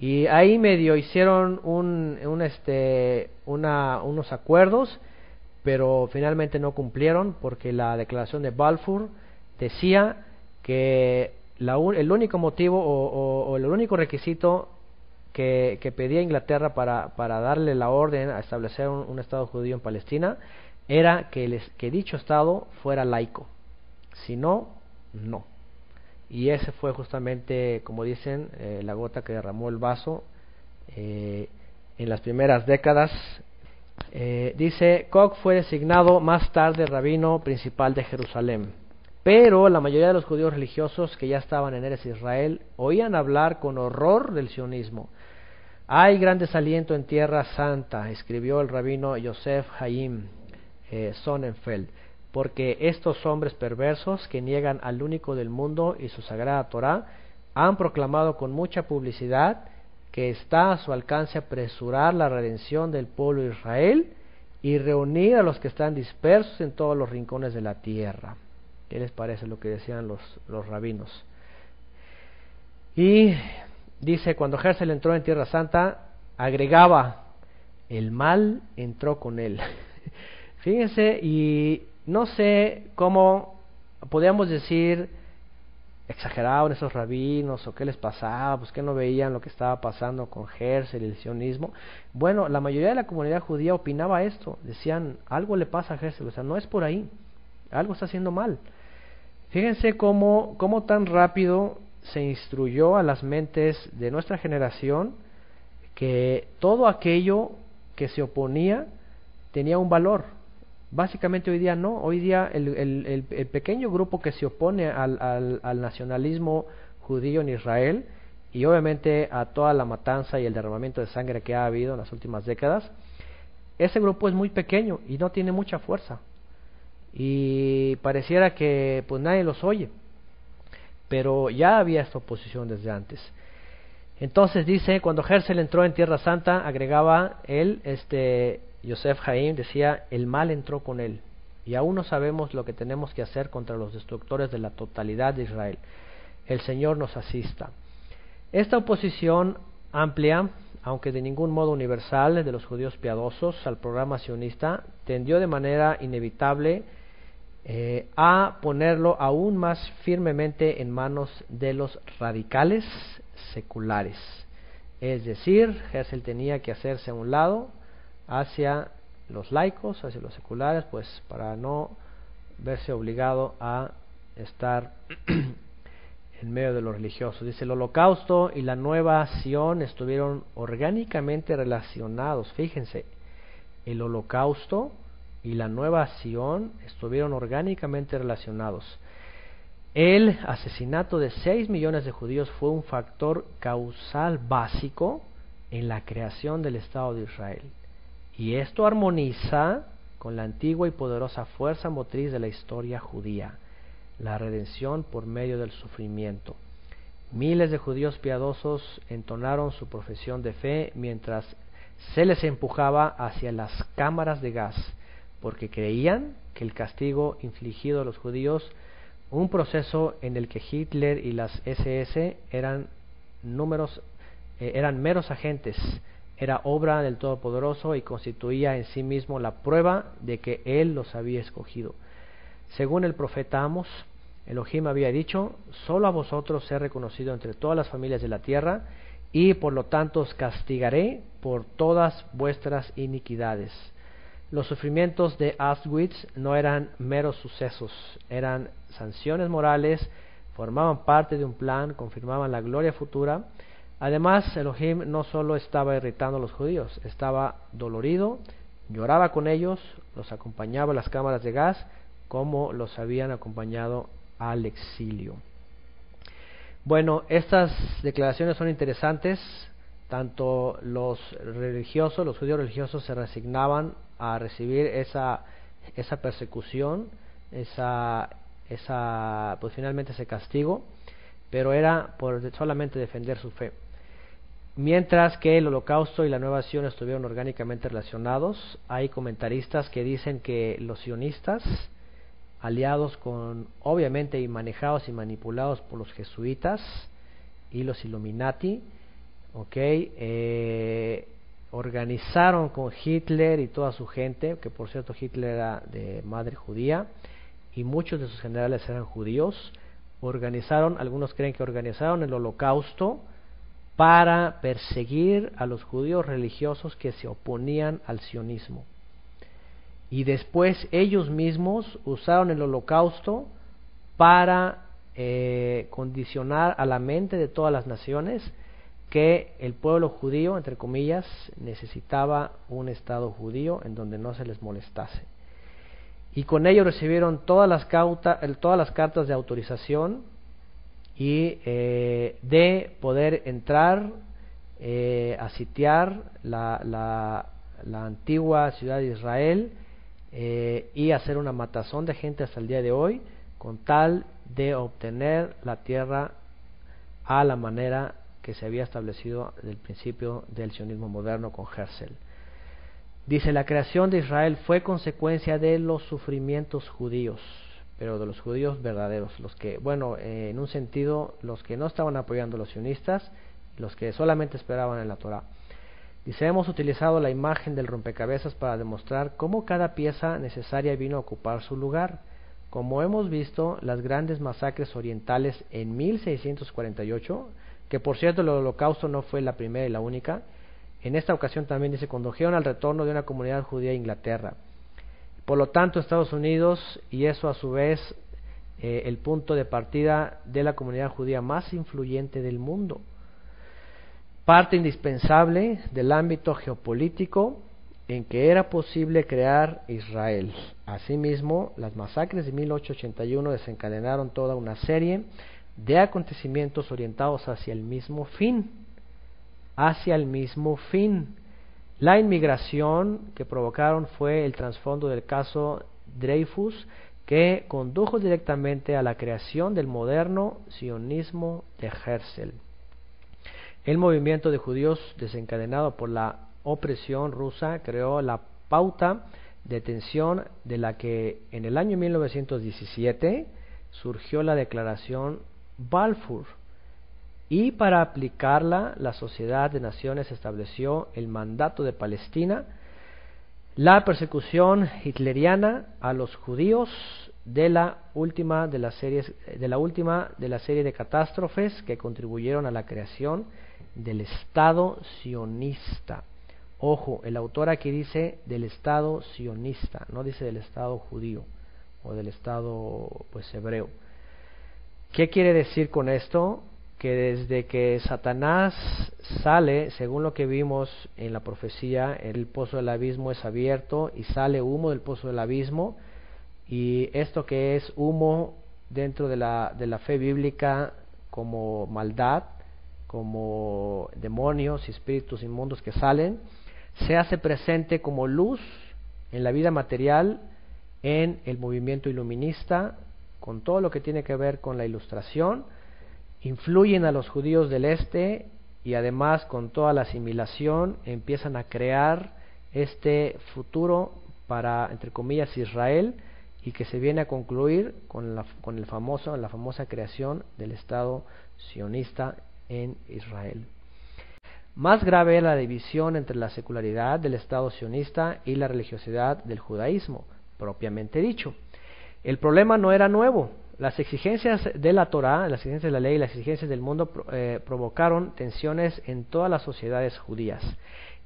Y ahí medio hicieron un, un este, una, unos acuerdos, pero finalmente no cumplieron porque la declaración de Balfour decía que la, el único motivo o, el único requisito que, pedía Inglaterra para, para darle la orden a establecer un, un Estado judío en Palestina era que, les, que dicho Estado fuera laico. Si no, no. Y ese fue justamente, como dicen, eh, la gota que derramó el vaso eh, en las primeras décadas. Eh, dice, Koch fue designado más tarde rabino principal de Jerusalén. Pero la mayoría de los judíos religiosos que ya estaban en Eres Israel oían hablar con horror del sionismo. Hay gran desaliento en Tierra Santa, escribió el rabino Yosef Haim Sonnenfeld porque estos hombres perversos que niegan al único del mundo y su sagrada Torah han proclamado con mucha publicidad que está a su alcance apresurar la redención del pueblo de Israel y reunir a los que están dispersos en todos los rincones de la tierra. ¿Qué les parece lo que decían los, los rabinos? Y dice, cuando Herzl entró en Tierra Santa, agregaba, el mal entró con él. Fíjense, y no sé cómo podríamos decir exageraban esos rabinos o qué les pasaba, pues que no veían lo que estaba pasando con Herzl y el sionismo. Bueno, la mayoría de la comunidad judía opinaba esto, decían, algo le pasa a Herzl, o sea, no es por ahí, algo está haciendo mal. Fíjense cómo, cómo tan rápido se instruyó a las mentes de nuestra generación que todo aquello que se oponía tenía un valor, Básicamente hoy día no, hoy día el, el, el, pequeño grupo que se opone al, al, al, nacionalismo judío en Israel y obviamente a toda la matanza y el derramamiento de sangre que ha habido en las últimas décadas, ese grupo es muy pequeño y no tiene mucha fuerza. Y pareciera que pues nadie los oye. Pero ya había esta oposición desde antes. Entonces dice, cuando Herzl entró en Tierra Santa, agregaba él, este, Yosef Haim decía, el mal entró con él. Y aún no sabemos lo que tenemos que hacer contra los destructores de la totalidad de Israel. El Señor nos asista. Esta oposición amplia, aunque de ningún modo universal, de los judíos piadosos al programa sionista, tendió de manera inevitable eh, a ponerlo aún más firmemente en manos de los radicales seculares. Es decir, Hessel tenía que hacerse a un lado hacia los laicos, hacia los seculares, pues para no verse obligado a estar en medio de los religiosos. Dice, el holocausto y la nueva Sion estuvieron orgánicamente relacionados. Fíjense, el holocausto y la nueva Sion estuvieron orgánicamente relacionados. El asesinato de 6 millones de judíos fue un factor causal básico en la creación del Estado de Israel. Y esto armoniza con la antigua y poderosa fuerza motriz de la historia judía, la redención por medio del sufrimiento. Miles de judíos piadosos entonaron su profesión de fe mientras se les empujaba hacia las cámaras de gas, porque creían que el castigo infligido a los judíos un proceso en el que Hitler y las SS eran números eh, eran meros agentes, era obra del Todopoderoso y constituía en sí mismo la prueba de que él los había escogido. Según el profeta Amos, Elohim había dicho, solo a vosotros he reconocido entre todas las familias de la tierra, y por lo tanto os castigaré por todas vuestras iniquidades. Los sufrimientos de Auschwitz no eran meros sucesos, eran sanciones morales, formaban parte de un plan, confirmaban la gloria futura. Además, Elohim no solo estaba irritando a los judíos, estaba dolorido, lloraba con ellos, los acompañaba a las cámaras de gas, como los habían acompañado al exilio. Bueno, estas declaraciones son interesantes. Tanto los religiosos, los judíos religiosos se resignaban a recibir esa, esa persecución, esa, esa, pues finalmente ese castigo, pero era por solamente defender su fe. Mientras que el holocausto y la nueva Sion estuvieron orgánicamente relacionados, hay comentaristas que dicen que los sionistas, aliados con, obviamente, y manejados y manipulados por los jesuitas y los Illuminati, ok, eh, organizaron con Hitler y toda su gente, que por cierto Hitler era de madre judía y muchos de sus generales eran judíos, organizaron, algunos creen que organizaron el holocausto para perseguir a los judíos religiosos que se oponían al sionismo. Y después ellos mismos usaron el holocausto para eh, condicionar a la mente de todas las naciones que el pueblo judío, entre comillas, necesitaba un Estado judío en donde no se les molestase. Y con ello recibieron todas las, todas las cartas de autorización y eh, de poder entrar eh, a sitiar la, la, antigua ciudad de Israel eh, y hacer una matazón de gente hasta el día de hoy con tal de obtener la tierra a la manera que se había establecido desde el principio del sionismo moderno con Herzl. Dice, la creación de Israel fue consecuencia de los sufrimientos judíos, pero de los judíos verdaderos, los que, bueno, en un sentido, los que no estaban apoyando a los sionistas, los que solamente esperaban en la Torah. Dice, hemos utilizado la imagen del rompecabezas para demostrar cómo cada pieza necesaria vino a ocupar su lugar. Como hemos visto, las grandes masacres orientales en 1648 que por cierto el holocausto no fue la primera y la única. En esta ocasión también dice, condujeron al retorno de una comunidad judía a Inglaterra. Por lo tanto, Estados Unidos, y eso a su vez eh, el punto de partida de la comunidad judía más influyente del mundo. Parte indispensable del ámbito geopolítico en que era posible crear Israel. Asimismo, las masacres de 1881 desencadenaron toda una serie de acontecimientos orientados hacia el mismo fin, hacia el mismo fin. La inmigración que provocaron fue el trasfondo del caso Dreyfus, que condujo directamente a la creación del moderno sionismo de Herzl. El movimiento de judíos desencadenado por la opresión rusa creó la pauta de tensión de la que en el año 1917 surgió la declaración Balfour y para aplicarla la Sociedad de Naciones estableció el mandato de Palestina, la persecución hitleriana a los judíos de la última de las series de la última de la serie de catástrofes que contribuyeron a la creación del Estado sionista. Ojo, el autor aquí dice del Estado sionista, no dice del Estado judío o del Estado pues hebreo. ¿Qué quiere decir con esto? Que desde que Satanás sale, según lo que vimos en la profecía, el pozo del abismo es abierto y sale humo del pozo del abismo, y esto que es humo dentro de la, de la fe bíblica como maldad, como demonios y espíritus inmundos que salen, se hace presente como luz en la vida material, en el movimiento iluminista, con todo lo que tiene que ver con la ilustración, influyen a los judíos del este y además con toda la asimilación empiezan a crear este futuro para, entre comillas, Israel y que se viene a concluir con la, con el famoso, la famosa creación del Estado sionista en Israel. Más grave era la división entre la secularidad del Estado sionista y la religiosidad del judaísmo, propiamente dicho. El problema no era nuevo. Las exigencias de la Torah, las exigencias de la ley y las exigencias del mundo eh, provocaron tensiones en todas las sociedades judías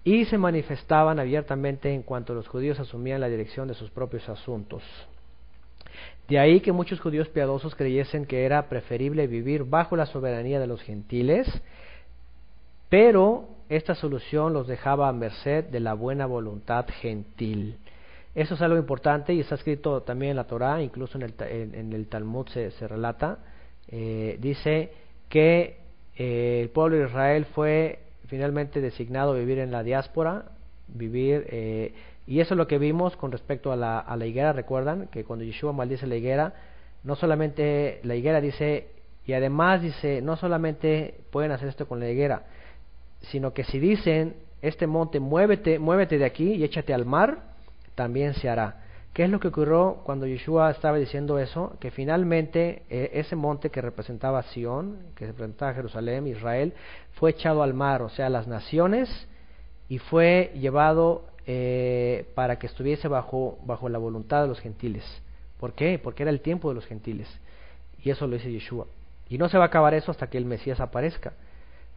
y se manifestaban abiertamente en cuanto los judíos asumían la dirección de sus propios asuntos. De ahí que muchos judíos piadosos creyesen que era preferible vivir bajo la soberanía de los gentiles pero esta solución los dejaba a merced de la buena voluntad gentil. Eso es algo importante y está escrito también en la Torá, incluso en el, en, el Talmud se, relata. Eh, dice que eh, el pueblo de Israel fue finalmente designado a vivir en la diáspora, vivir, eh, y eso es lo que vimos con respecto a la, a la higuera. Recuerdan que cuando Yeshua maldice la higuera, no solamente la higuera dice, y además dice, no solamente pueden hacer esto con la higuera, sino que si dicen, este monte, muévete, muévete de aquí y échate al mar, también se hará. ¿Qué es lo que ocurrió cuando Yeshua estaba diciendo eso? Que finalmente eh, ese monte que representaba Sión, que representaba Jerusalén, Israel, fue echado al mar, o sea, las naciones, y fue llevado eh, para que estuviese bajo, bajo la voluntad de los gentiles. ¿Por qué? Porque era el tiempo de los gentiles. Y eso lo dice Yeshua. Y no se va a acabar eso hasta que el Mesías aparezca.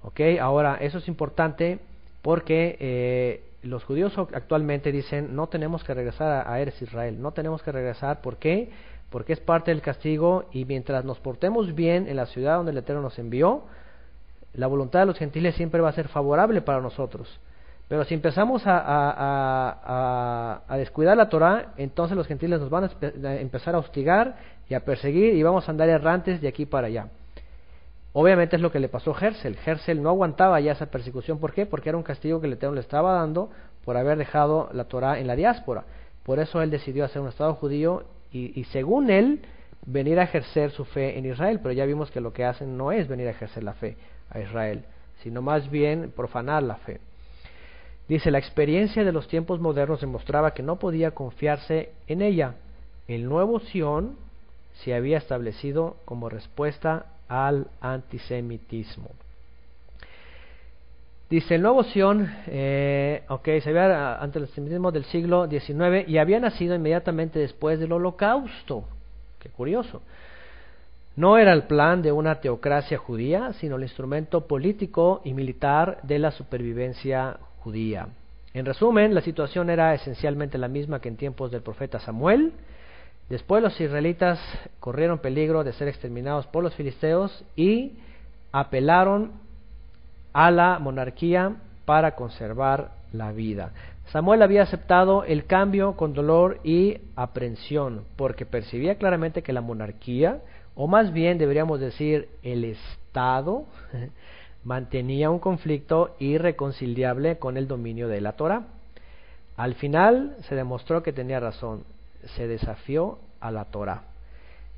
¿Ok? Ahora, eso es importante porque eh, los judíos actualmente dicen no tenemos que regresar a, Eres Israel, no tenemos que regresar. ¿Por qué? Porque es parte del castigo y mientras nos portemos bien en la ciudad donde el Eterno nos envió, la voluntad de los gentiles siempre va a ser favorable para nosotros. Pero si empezamos a, a, descuidar la Torah, entonces los gentiles nos van a empezar a hostigar y a perseguir y vamos a andar errantes de aquí para allá. Obviamente es lo que le pasó a Herzl. Herzl no aguantaba ya esa persecución. ¿Por qué? Porque era un castigo que el Eterno le estaba dando por haber dejado la Torah en la diáspora. Por eso él decidió hacer un Estado judío y, según él venir a ejercer su fe en Israel. Pero ya vimos que lo que hacen no es venir a ejercer la fe a Israel, sino más bien profanar la fe. Dice, la experiencia de los tiempos modernos demostraba que no podía confiarse en ella. El nuevo Sión se había establecido como respuesta al antisemitismo. Dice el nuevo Sion, eh, se ve ante el antisemitismo del siglo XIX y había nacido inmediatamente después del Holocausto. Qué curioso. No era el plan de una teocracia judía, sino el instrumento político y militar de la supervivencia judía. En resumen, la situación era esencialmente la misma que en tiempos del profeta Samuel, Después los israelitas corrieron peligro de ser exterminados por los filisteos y apelaron a la monarquía para conservar la vida. Samuel había aceptado el cambio con dolor y aprensión, porque percibía claramente que la monarquía o más bien deberíamos decir el Estado, mantenía un conflicto irreconciliable con el dominio de la Torah. Al final se demostró que tenía razón, se desafió a la Torah.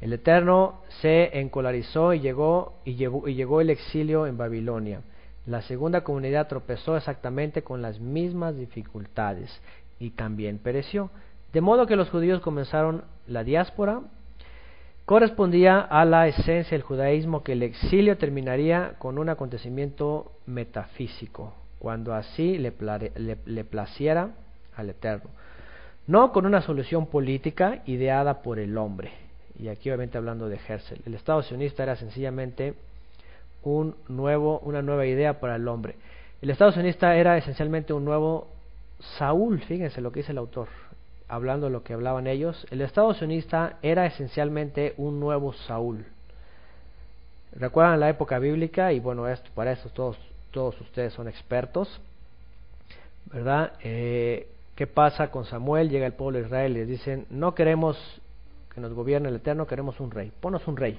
El Eterno se encolarizó y llegó, y, y llegó el exilio en Babilonia. La segunda comunidad tropezó exactamente con las mismas dificultades y también pereció. De modo que los judíos comenzaron la diáspora. Correspondía a la esencia del judaísmo que el exilio terminaría con un acontecimiento metafísico, cuando así le, le placiera al Eterno, no con una solución política ideada por el hombre. Y aquí obviamente hablando de Herzl. El Estado sionista era sencillamente un nuevo, una nueva idea para el hombre. El Estado sionista era esencialmente un nuevo Saúl, fíjense lo que dice el autor, hablando de lo que hablaban ellos. El Estado sionista era esencialmente un nuevo Saúl. Recuerdan la época bíblica y bueno, esto, para eso todos, todos ustedes son expertos, ¿verdad? Eh, ¿Qué pasa con Samuel? Llega el pueblo de Israel y les dicen, no queremos que nos gobierne el Eterno, queremos un rey, ponos un rey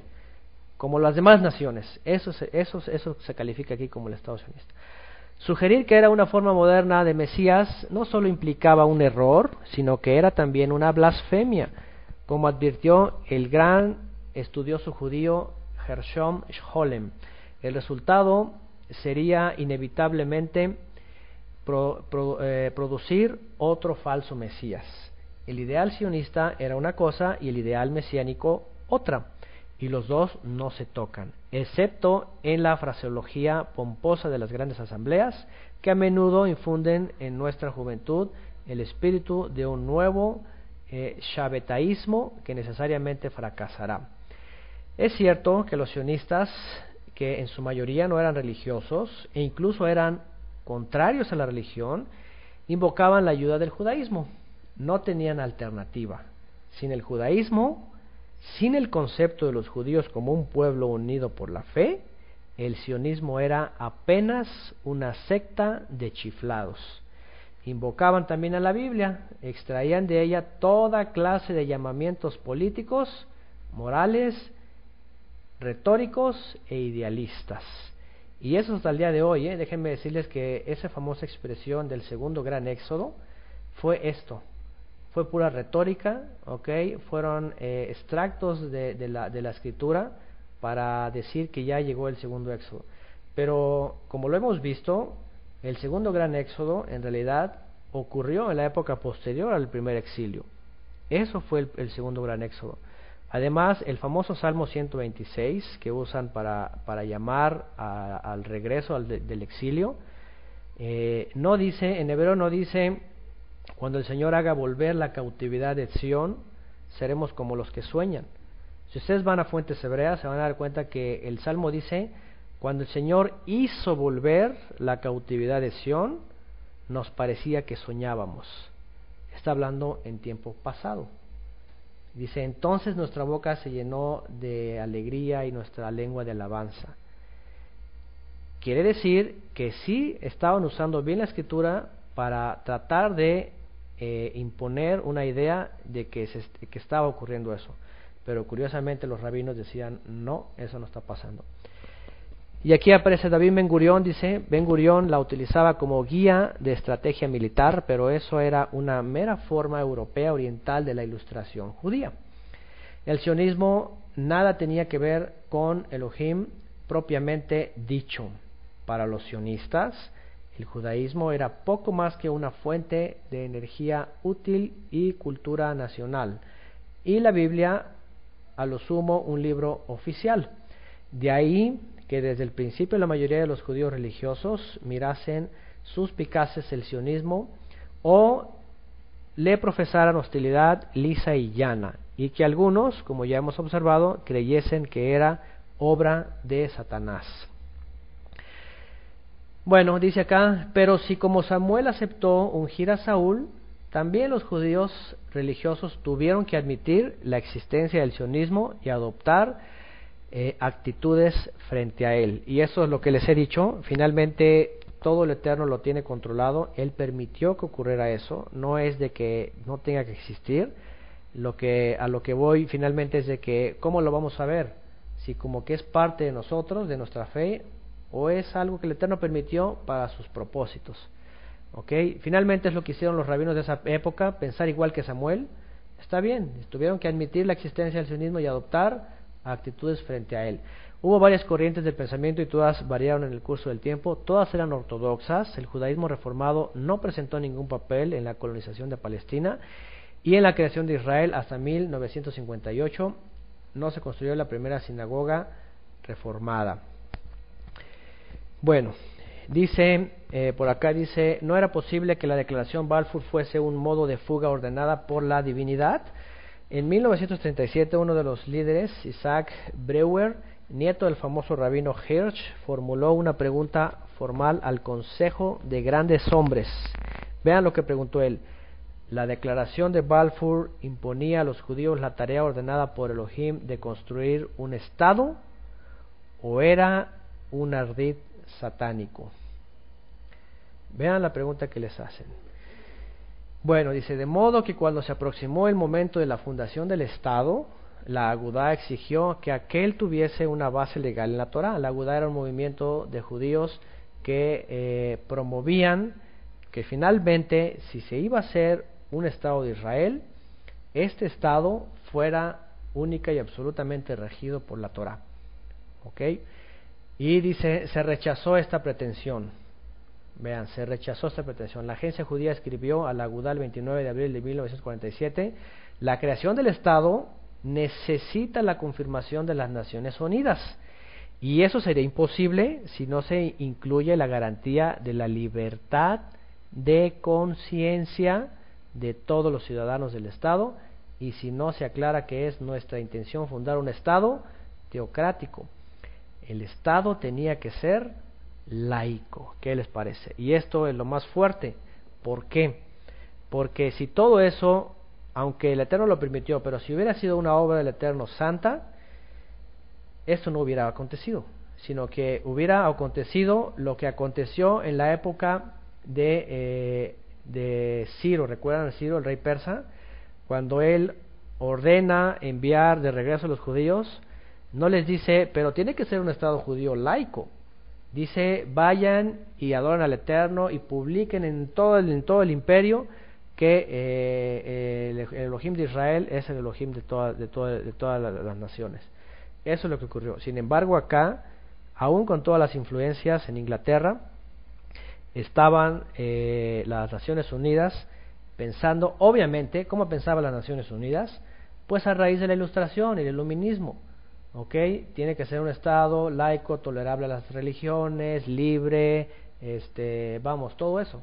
como las demás naciones. Eso, se califica aquí como el Estado sionista. Sugerir que era una forma moderna de Mesías no solo implicaba un error, sino que era también una blasfemia, como advirtió el gran estudioso judío Hershom Scholem. El resultado sería inevitablemente eh, producir otro falso Mesías. El ideal sionista era una cosa y el ideal mesiánico otra y los dos no se tocan, excepto en la fraseología pomposa de las grandes asambleas, que a menudo infunden en nuestra juventud el espíritu de un nuevo eh, que necesariamente fracasará. Es cierto que los sionistas, que en su mayoría no eran religiosos e incluso eran contrarios a la religión, invocaban la ayuda del judaísmo. No tenían alternativa. Sin el judaísmo, sin el concepto de los judíos como un pueblo unido por la fe, el sionismo era apenas una secta de chiflados. Invocaban también a la Biblia, extraían de ella toda clase de llamamientos políticos, morales, retóricos e idealistas. Y eso hasta el día de hoy, ¿eh? déjenme decirles que esa famosa expresión del segundo gran éxodo fue esto, fue pura retórica, ¿ok? Fueron eh, extractos de, la escritura para decir que ya llegó el segundo éxodo. Pero como lo hemos visto, el segundo gran éxodo en realidad ocurrió en la época posterior al primer exilio. Eso fue el, segundo gran éxodo. Además, el famoso Salmo 126 que usan para, para llamar al regreso al del exilio, eh, no dice, en hebreo no dice cuando el Señor haga volver la cautividad de Sión, seremos como los que sueñan. Si ustedes van a fuentes hebreas, se van a dar cuenta que el Salmo dice, cuando el Señor hizo volver la cautividad de Sión, nos parecía que soñábamos. Está hablando en tiempo pasado. Dice, entonces nuestra boca se llenó de alegría y nuestra lengua de alabanza. Quiere decir que sí estaban usando bien la escritura para tratar de eh, imponer una idea de que, se, que estaba ocurriendo eso. Pero curiosamente los rabinos decían, no, eso no está pasando. Y aquí aparece David Ben Gurión, dice, Ben Gurión la utilizaba como guía de estrategia militar, pero eso era una mera forma europea oriental de la ilustración judía. El sionismo nada tenía que ver con Elohim propiamente dicho. Para los sionistas, el judaísmo era poco más que una fuente de energía útil y cultura nacional, y la Biblia, a lo sumo, un libro oficial. De ahí que desde el principio la mayoría de los judíos religiosos mirasen suspicaces el sionismo o le profesaran hostilidad lisa y llana, y que algunos, como ya hemos observado, creyesen que era obra de Satanás. Bueno, dice acá, pero si como Samuel aceptó ungir a Saúl, también los judíos religiosos tuvieron que admitir la existencia del sionismo y adoptar eh, actitudes frente a él. Y eso es lo que les he dicho. Finalmente, todo el Eterno lo tiene controlado. Él permitió que ocurriera eso. No es de que no tenga que existir. Lo que, a lo que voy finalmente es de que, ¿cómo lo vamos a ver? si como que es parte de nosotros, de nuestra fe, o es algo que el Eterno permitió para sus propósitos. ¿Ok? Finalmente es lo que hicieron los rabinos de esa época, pensar igual que Samuel. Está bien, tuvieron que admitir la existencia del sionismo y adoptar actitudes frente a él. Hubo varias corrientes de pensamiento y todas variaron en el curso del tiempo, todas eran ortodoxas, el judaísmo reformado no presentó ningún papel en la colonización de Palestina y en la creación de Israel hasta 1958 no se construyó la primera sinagoga reformada. Bueno, dice, eh, por acá dice, no era posible que la declaración Balfour fuese un modo de fuga ordenada por la divinidad. En 1937 uno de los líderes, Isaac Breuer, nieto del famoso rabino Hirsch, formuló una pregunta formal al Consejo de Grandes Hombres. Vean lo que preguntó él. La declaración de Balfour imponía a los judíos la tarea ordenada por Elohim de construir un Estado o era un ardid satánico. Vean la pregunta que les hacen. Bueno, dice, de modo que cuando se aproximó el momento de la fundación del Estado, la Agudá exigió que aquel tuviese una base legal en la Torah. La Agudá era un movimiento de judíos que eh, promovían que finalmente, si se iba a hacer un Estado de Israel, este Estado fuera única y absolutamente regido por la Torah. ¿Ok? Y dice, se rechazó esta pretensión. Vean, se rechazó esta pretensión. La agencia judía escribió a la Agudá el 29 de abril de 1947, la creación del Estado necesita la confirmación de las Naciones Unidas. Y eso sería imposible si no se incluye la garantía de la libertad de conciencia de todos los ciudadanos del Estado y si no se aclara que es nuestra intención fundar un Estado teocrático. El Estado tenía que ser laico. ¿Qué les parece? Y esto es lo más fuerte. ¿Por qué? Porque si todo eso, aunque el Eterno lo permitió, pero si hubiera sido una obra del Eterno santa, esto no hubiera acontecido, sino que hubiera acontecido lo que aconteció en la época de eh, de Ciro, ¿recuerdan Ciro, el rey persa? Cuando él ordena enviar de regreso a los judíos, no les dice, pero tiene que ser un Estado judío laico. Dice, vayan y adoren al Eterno y publiquen en todo el, en todo el imperio que eh, el, Elohim de Israel es el Elohim de, toda, de, de todas las naciones. Eso es lo que ocurrió. Sin embargo, acá, aún con todas las influencias en Inglaterra, estaban eh, las Naciones Unidas pensando, obviamente, ¿cómo pensaban las Naciones Unidas? Pues a raíz de la ilustración y del iluminismo. ¿Ok? Tiene que ser un Estado laico, tolerable a las religiones, libre, este, vamos, todo eso.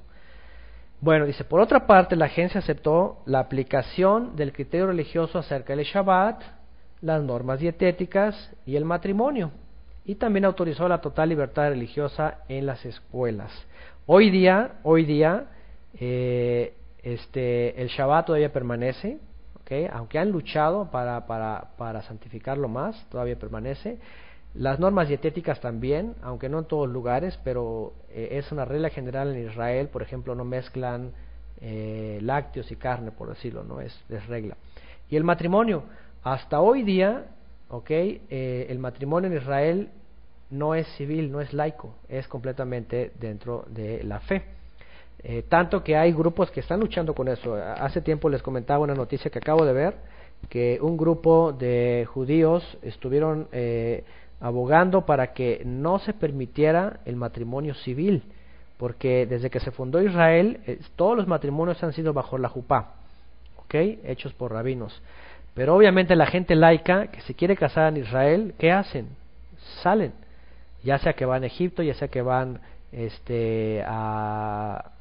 Bueno, dice, por otra parte, la agencia aceptó la aplicación del criterio religioso acerca del Shabbat, las normas dietéticas y el matrimonio, y también autorizó la total libertad religiosa en las escuelas. Hoy día, hoy día, eh, este, el Shabbat todavía permanece, ¿okay? aunque han luchado para, para, para santificarlo más, todavía permanece. Las normas dietéticas también, aunque no en todos lugares, pero eh, es una regla general en Israel, por ejemplo, no mezclan eh, lácteos y carne, por decirlo, no es, es regla. Y el matrimonio, hasta hoy día, okay, el matrimonio en Israel no es civil, no es laico, es completamente dentro de la fe. Eh, tanto que hay grupos que están luchando con eso. Hace tiempo les comentaba una noticia que acabo de ver, que un grupo de judíos estuvieron eh, abogando para que no se permitiera el matrimonio civil, porque desde que se fundó Israel, todos los matrimonios han sido bajo la jupá. Hechos por rabinos. Pero obviamente la gente laica que se quiere casar en Israel, ¿qué hacen? Salen ya sea que van a Egipto, ya sea que van este, a,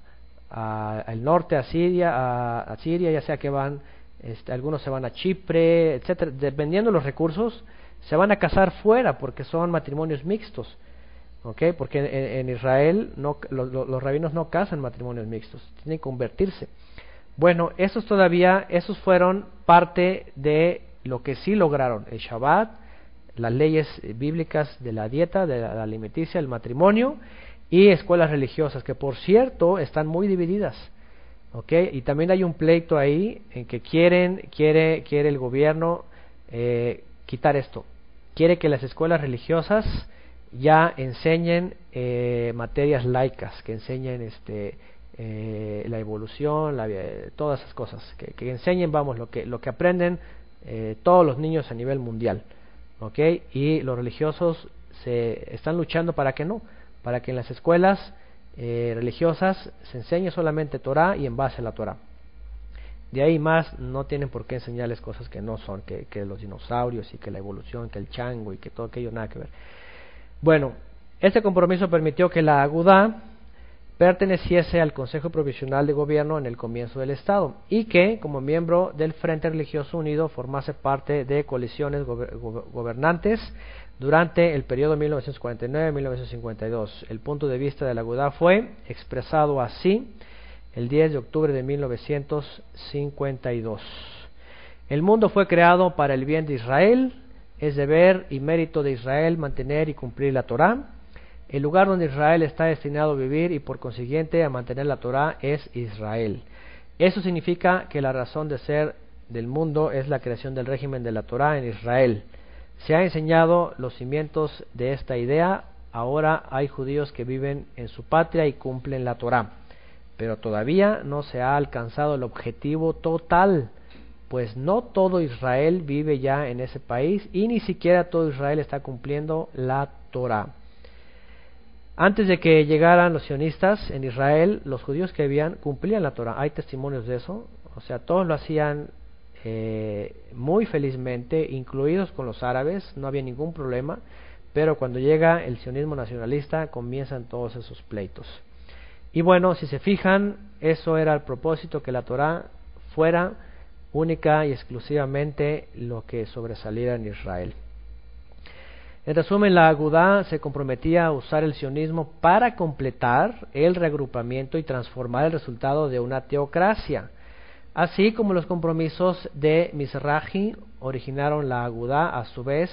al norte, a Siria, a, Siria, ya sea que van, este, algunos se van a Chipre, etcétera, dependiendo de los recursos, se van a casar fuera porque son matrimonios mixtos, ¿ok? Porque en, Israel no, los rabinos no casan matrimonios mixtos, tienen que convertirse. Bueno, esos todavía, esos fueron parte de lo que sí lograron, el Shabbat, las leyes bíblicas de la dieta, de la alimenticia, el matrimonio y escuelas religiosas, que por cierto están muy divididas. ¿okay? Y también hay un pleito ahí en que quieren, quiere, quiere el gobierno eh, quitar esto. quiere que las escuelas religiosas ya enseñen eh, materias laicas, que enseñen este, eh, la evolución, la, todas esas cosas, que, que, enseñen, vamos, lo que, lo que aprenden eh, todos los niños a nivel mundial. ¿ok? Y los religiosos se están luchando para que no, para que en las escuelas eh, religiosas se enseñe solamente Torah y en base a la Torah. De ahí más no tienen por qué enseñarles cosas que no son, que, los dinosaurios y que la evolución, que el chango y que todo aquello nada que ver. Bueno, este compromiso permitió que la Agudá perteneciese al Consejo Provisional de Gobierno en el comienzo del Estado y que, como miembro del Frente Religioso Unido, formase parte de coaliciones gobernantes durante el periodo 1949-1952. El punto de vista de la Agudá fue expresado así el 10 de octubre de 1952. El mundo fue creado para el bien de Israel, es deber y mérito de Israel mantener y cumplir la Torá. El lugar donde Israel está destinado a vivir y por consiguiente a mantener la Torá es Israel. Eso significa que la razón de ser del mundo es la creación del régimen de la Torá en Israel. Se ha enseñado los cimientos de esta idea. Ahora hay judíos que viven en su patria y cumplen la Torá pero todavía no se ha alcanzado el objetivo total, pues no todo Israel vive ya en ese país y ni siquiera todo Israel está cumpliendo la Torah. Antes de que llegaran los sionistas en Israel, los judíos que vivían cumplían la Torah. Hay testimonios de eso. O sea, todos lo hacían eh, muy felizmente, incluidos con los árabes, no había ningún problema. Pero cuando llega el sionismo nacionalista, comienzan todos esos pleitos. Y bueno, si se fijan, eso era el propósito, que la Torah fuera única y exclusivamente lo que sobresaliera en Israel. En resumen, la Agudá se comprometía a usar el sionismo para completar el reagrupamiento y transformar el resultado de una teocracia. Así como los compromisos de Mizrahi originaron la Agudá, a su vez,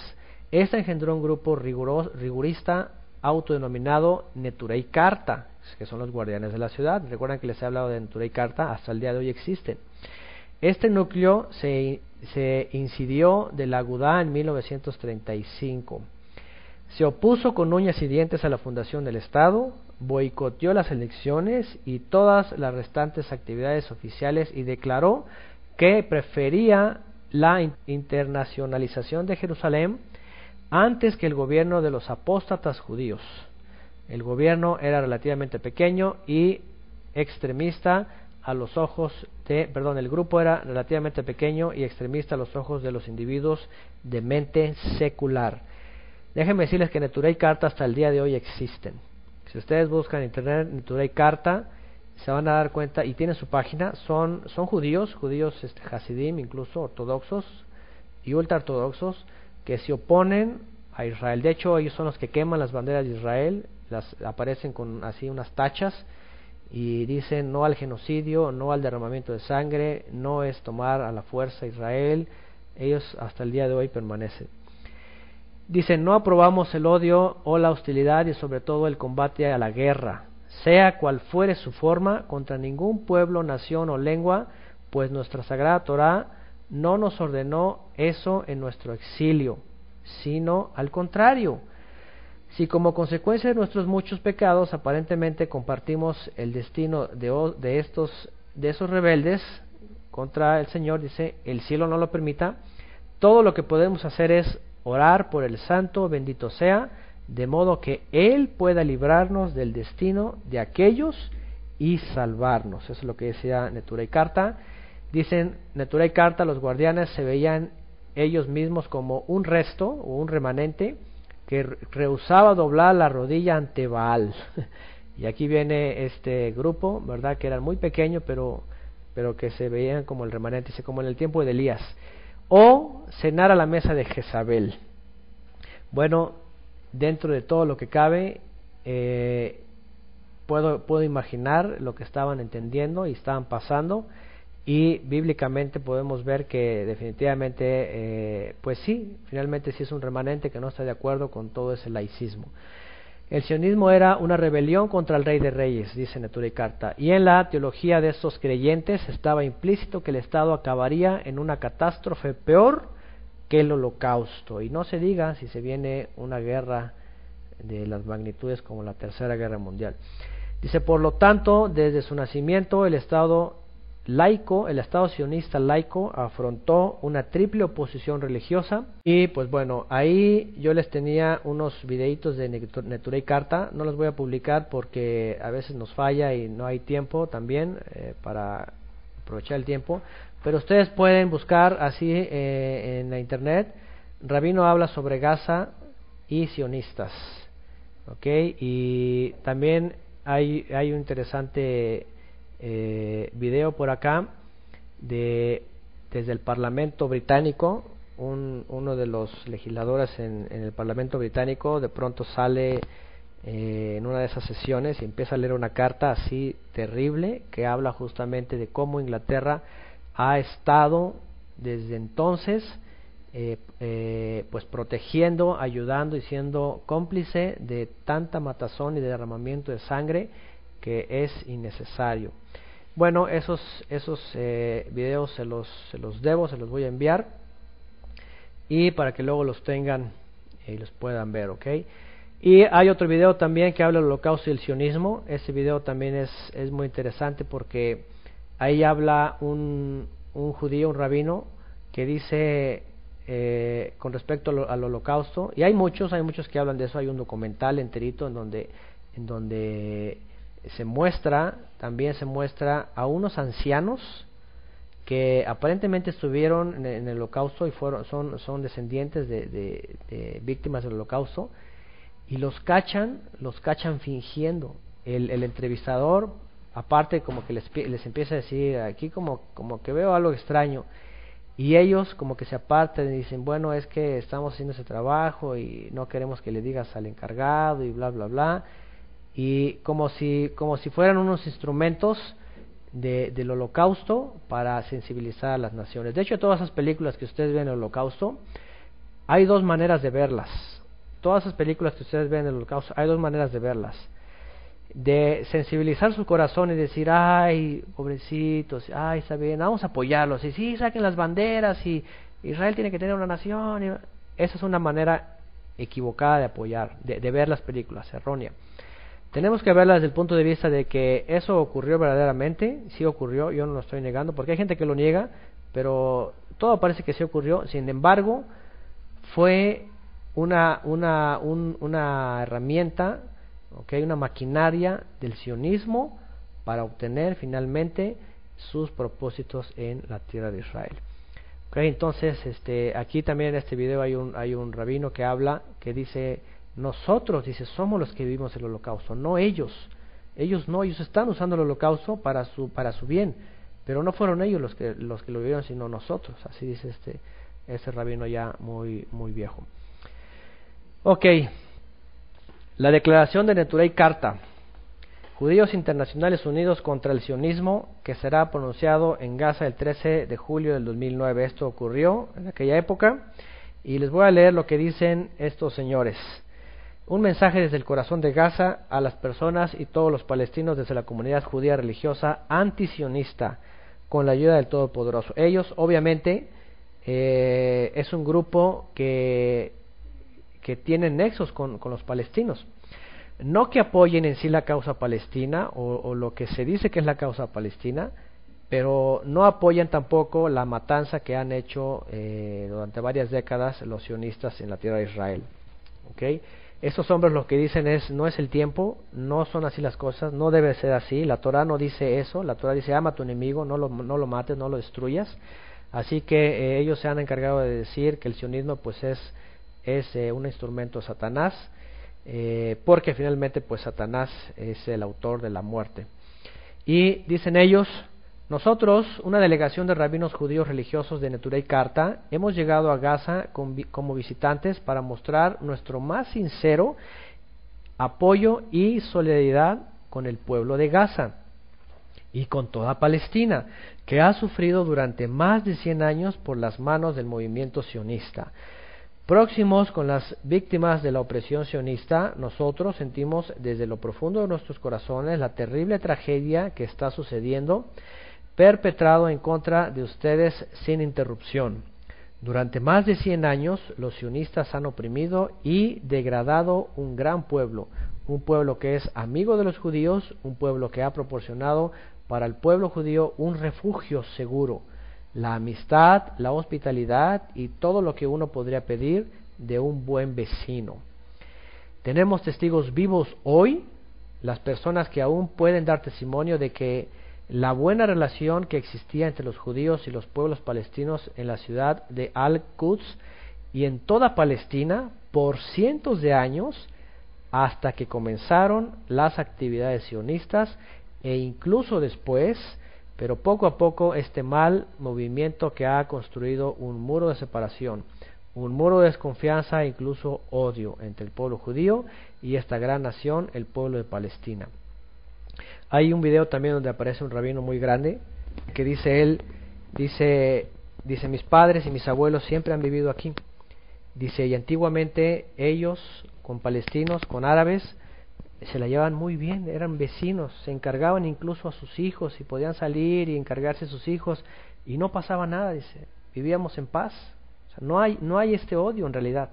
esta engendró un grupo rigurista autodenominado Neturei Karta, que son los guardianes de la ciudad. Recuerdan que les he hablado de Neturei Karta, hasta el día de hoy existen. Este núcleo se, se incidió de la Agudá en 1935. Se opuso con uñas y dientes a la fundación del Estado, boicoteó las elecciones y todas las restantes actividades oficiales y declaró que prefería la internacionalización de Jerusalén antes que el gobierno de los apóstatas judíos. El gobierno era relativamente pequeño y extremista a los ojos de, perdón, el grupo era relativamente pequeño y extremista a los ojos de los individuos de mente secular. Déjenme decirles que Neturei Carta hasta el día de hoy existen. Si ustedes buscan en internet Neturei Carta, se van a dar cuenta y tienen su página, son, son judíos, judíos este, Hasidim, incluso ortodoxos y ultra ortodoxos, que se oponen a Israel. De hecho, ellos son los que queman las banderas de Israel, las aparecen con así unas tachas y dicen no al genocidio, no al derramamiento de sangre, no es tomar a la fuerza a Israel. Ellos hasta el día de hoy permanecen. Dicen no aprobamos el odio o la hostilidad y sobre todo el combate a la guerra, sea cual fuere su forma, contra ningún pueblo, nación o lengua, pues nuestra sagrada Torah no nos ordenó eso en nuestro exilio, sino al contrario. Si como consecuencia de nuestros muchos pecados aparentemente compartimos el destino de, de estos de esos rebeldes contra el Señor, dice, el cielo no lo permita, todo lo que podemos hacer es orar por el santo, bendito sea, de modo que Él pueda librarnos del destino de aquellos y salvarnos. Eso es lo que decía Netura y Carta. Dicen Natura y Carta, los guardianes se veían ellos mismos como un resto o un remanente que rehusaba doblar la rodilla ante Baal. y aquí viene este grupo, ¿verdad? Que eran muy pequeños, pero, pero que se veían como el remanente, como en el tiempo de Elías. O cenar a la mesa de Jezabel. Bueno, dentro de todo lo que cabe, eh, puedo, puedo imaginar lo que estaban entendiendo y estaban pasando y bíblicamente podemos ver que definitivamente, eh, pues sí, finalmente sí es un remanente que no está de acuerdo con todo ese laicismo. El sionismo era una rebelión contra el rey de reyes, dice Natura y Carta, y en la teología de estos creyentes estaba implícito que el Estado acabaría en una catástrofe peor que el holocausto. Y no se diga si se viene una guerra de las magnitudes como la Tercera Guerra Mundial. Dice, por lo tanto, desde su nacimiento el Estado laico, el Estado sionista laico afrontó una triple oposición religiosa y pues bueno, ahí yo les tenía unos videitos de Neturei Carta, no los voy a publicar porque a veces nos falla y no hay tiempo también eh, para aprovechar el tiempo, pero ustedes pueden buscar así eh, en la internet, Rabino habla sobre Gaza y sionistas, ok, y también hay, hay un interesante eh, video por acá de desde el Parlamento británico, un, uno de los legisladores en, el Parlamento británico de pronto sale eh, en una de esas sesiones y empieza a leer una carta así terrible que habla justamente de cómo Inglaterra ha estado desde entonces eh, eh, pues protegiendo, ayudando y siendo cómplice de tanta matazón y derramamiento de sangre que es innecesario. Bueno, esos, esos eh, videos se los, se los debo, se los voy a enviar y para que luego los tengan y los puedan ver, ¿ok? Y hay otro video también que habla del holocausto y el sionismo. Ese video también es, es muy interesante porque ahí habla un, un judío, un rabino, que dice eh, con respecto al, al, holocausto, y hay muchos, hay muchos que hablan de eso, hay un documental enterito en donde, en donde se muestra, también se muestra a unos ancianos que aparentemente estuvieron en, el holocausto y fueron, son, son descendientes de, víctimas del holocausto y los cachan, los cachan fingiendo. El, el entrevistador, aparte como que les, les empieza a decir, aquí como, como que veo algo extraño, y ellos como que se apartan y dicen, bueno, es que estamos haciendo ese trabajo y no queremos que le digas al encargado y bla, bla, bla y como si, como si fueran unos instrumentos de, del holocausto para sensibilizar a las naciones. De hecho, todas esas películas que ustedes ven en el holocausto, hay dos maneras de verlas. Todas esas películas que ustedes ven en el holocausto, hay dos maneras de verlas. De sensibilizar su corazón y decir, ay, pobrecitos, ay, está bien, vamos a apoyarlos. Y sí, saquen las banderas y Israel tiene que tener una nación. Esa es una manera equivocada de apoyar, de, de ver las películas, errónea. Tenemos que verla desde el punto de vista de que eso ocurrió verdaderamente, sí ocurrió, yo no lo estoy negando, porque hay gente que lo niega, pero todo parece que sí ocurrió, sin embargo, fue una, una, una herramienta, okay, una maquinaria del sionismo para obtener finalmente sus propósitos en la tierra de Israel. Okay, entonces, este, aquí también en este video hay un, hay un rabino que habla, que dice, nosotros, dice, somos los que vivimos el holocausto, no ellos. Ellos no, ellos están usando el holocausto para su, para su bien, pero no fueron ellos los que, los que lo vivieron, sino nosotros. Así dice este, este rabino ya muy, muy viejo. Ok, la declaración de Neturei Carta. Judíos Internacionales Unidos contra el Sionismo, que será pronunciado en Gaza el 13 de julio del 2009. Esto ocurrió en aquella época. Y les voy a leer lo que dicen estos señores. Un mensaje desde el corazón de Gaza a las personas y todos los palestinos desde la comunidad judía religiosa antisionista con la ayuda del Todopoderoso. Ellos, obviamente, eh, es un grupo que, que tiene nexos con, con, los palestinos. No que apoyen en sí la causa palestina o, lo que se dice que es la causa palestina, pero no apoyan tampoco la matanza que han hecho eh, durante varias décadas los sionistas en la tierra de Israel. ¿okay? Estos hombres lo que dicen es, no es el tiempo, no son así las cosas, no debe ser así. La Torah no dice eso, la Torah dice, ama a tu enemigo, no lo, no lo mates, no lo destruyas. Así que eh, ellos se han encargado de decir que el sionismo pues es, es eh, un instrumento de Satanás, eh, porque finalmente pues Satanás es el autor de la muerte. Y dicen ellos, nosotros, una delegación de rabinos judíos religiosos de Neturei Carta, hemos llegado a Gaza como visitantes para mostrar nuestro más sincero apoyo y solidaridad con el pueblo de Gaza y con toda Palestina, que ha sufrido durante más de 100 años por las manos del movimiento sionista. Próximos con las víctimas de la opresión sionista, nosotros sentimos desde lo profundo de nuestros corazones la terrible tragedia que está sucediendo perpetrado en contra de ustedes sin interrupción. Durante más de 100 años los sionistas han oprimido y degradado un gran pueblo, un pueblo que es amigo de los judíos, un pueblo que ha proporcionado para el pueblo judío un refugio seguro, la amistad, la hospitalidad y todo lo que uno podría pedir de un buen vecino. Tenemos testigos vivos hoy, las personas que aún pueden dar testimonio de que la buena relación que existía entre los judíos y los pueblos palestinos en la ciudad de Al-Quds y en toda Palestina por cientos de años hasta que comenzaron las actividades sionistas e incluso después, pero poco a poco este mal movimiento que ha construido un muro de separación, un muro de desconfianza e incluso odio entre el pueblo judío y esta gran nación, el pueblo de Palestina. Hay un video también donde aparece un rabino muy grande que dice él, dice, dice mis padres y mis abuelos siempre han vivido aquí. Dice, y antiguamente ellos con palestinos, con árabes, se la llevaban muy bien, eran vecinos, se encargaban incluso a sus hijos y podían salir y encargarse a sus hijos y no pasaba nada, dice, vivíamos en paz. no, hay, no hay este odio en realidad,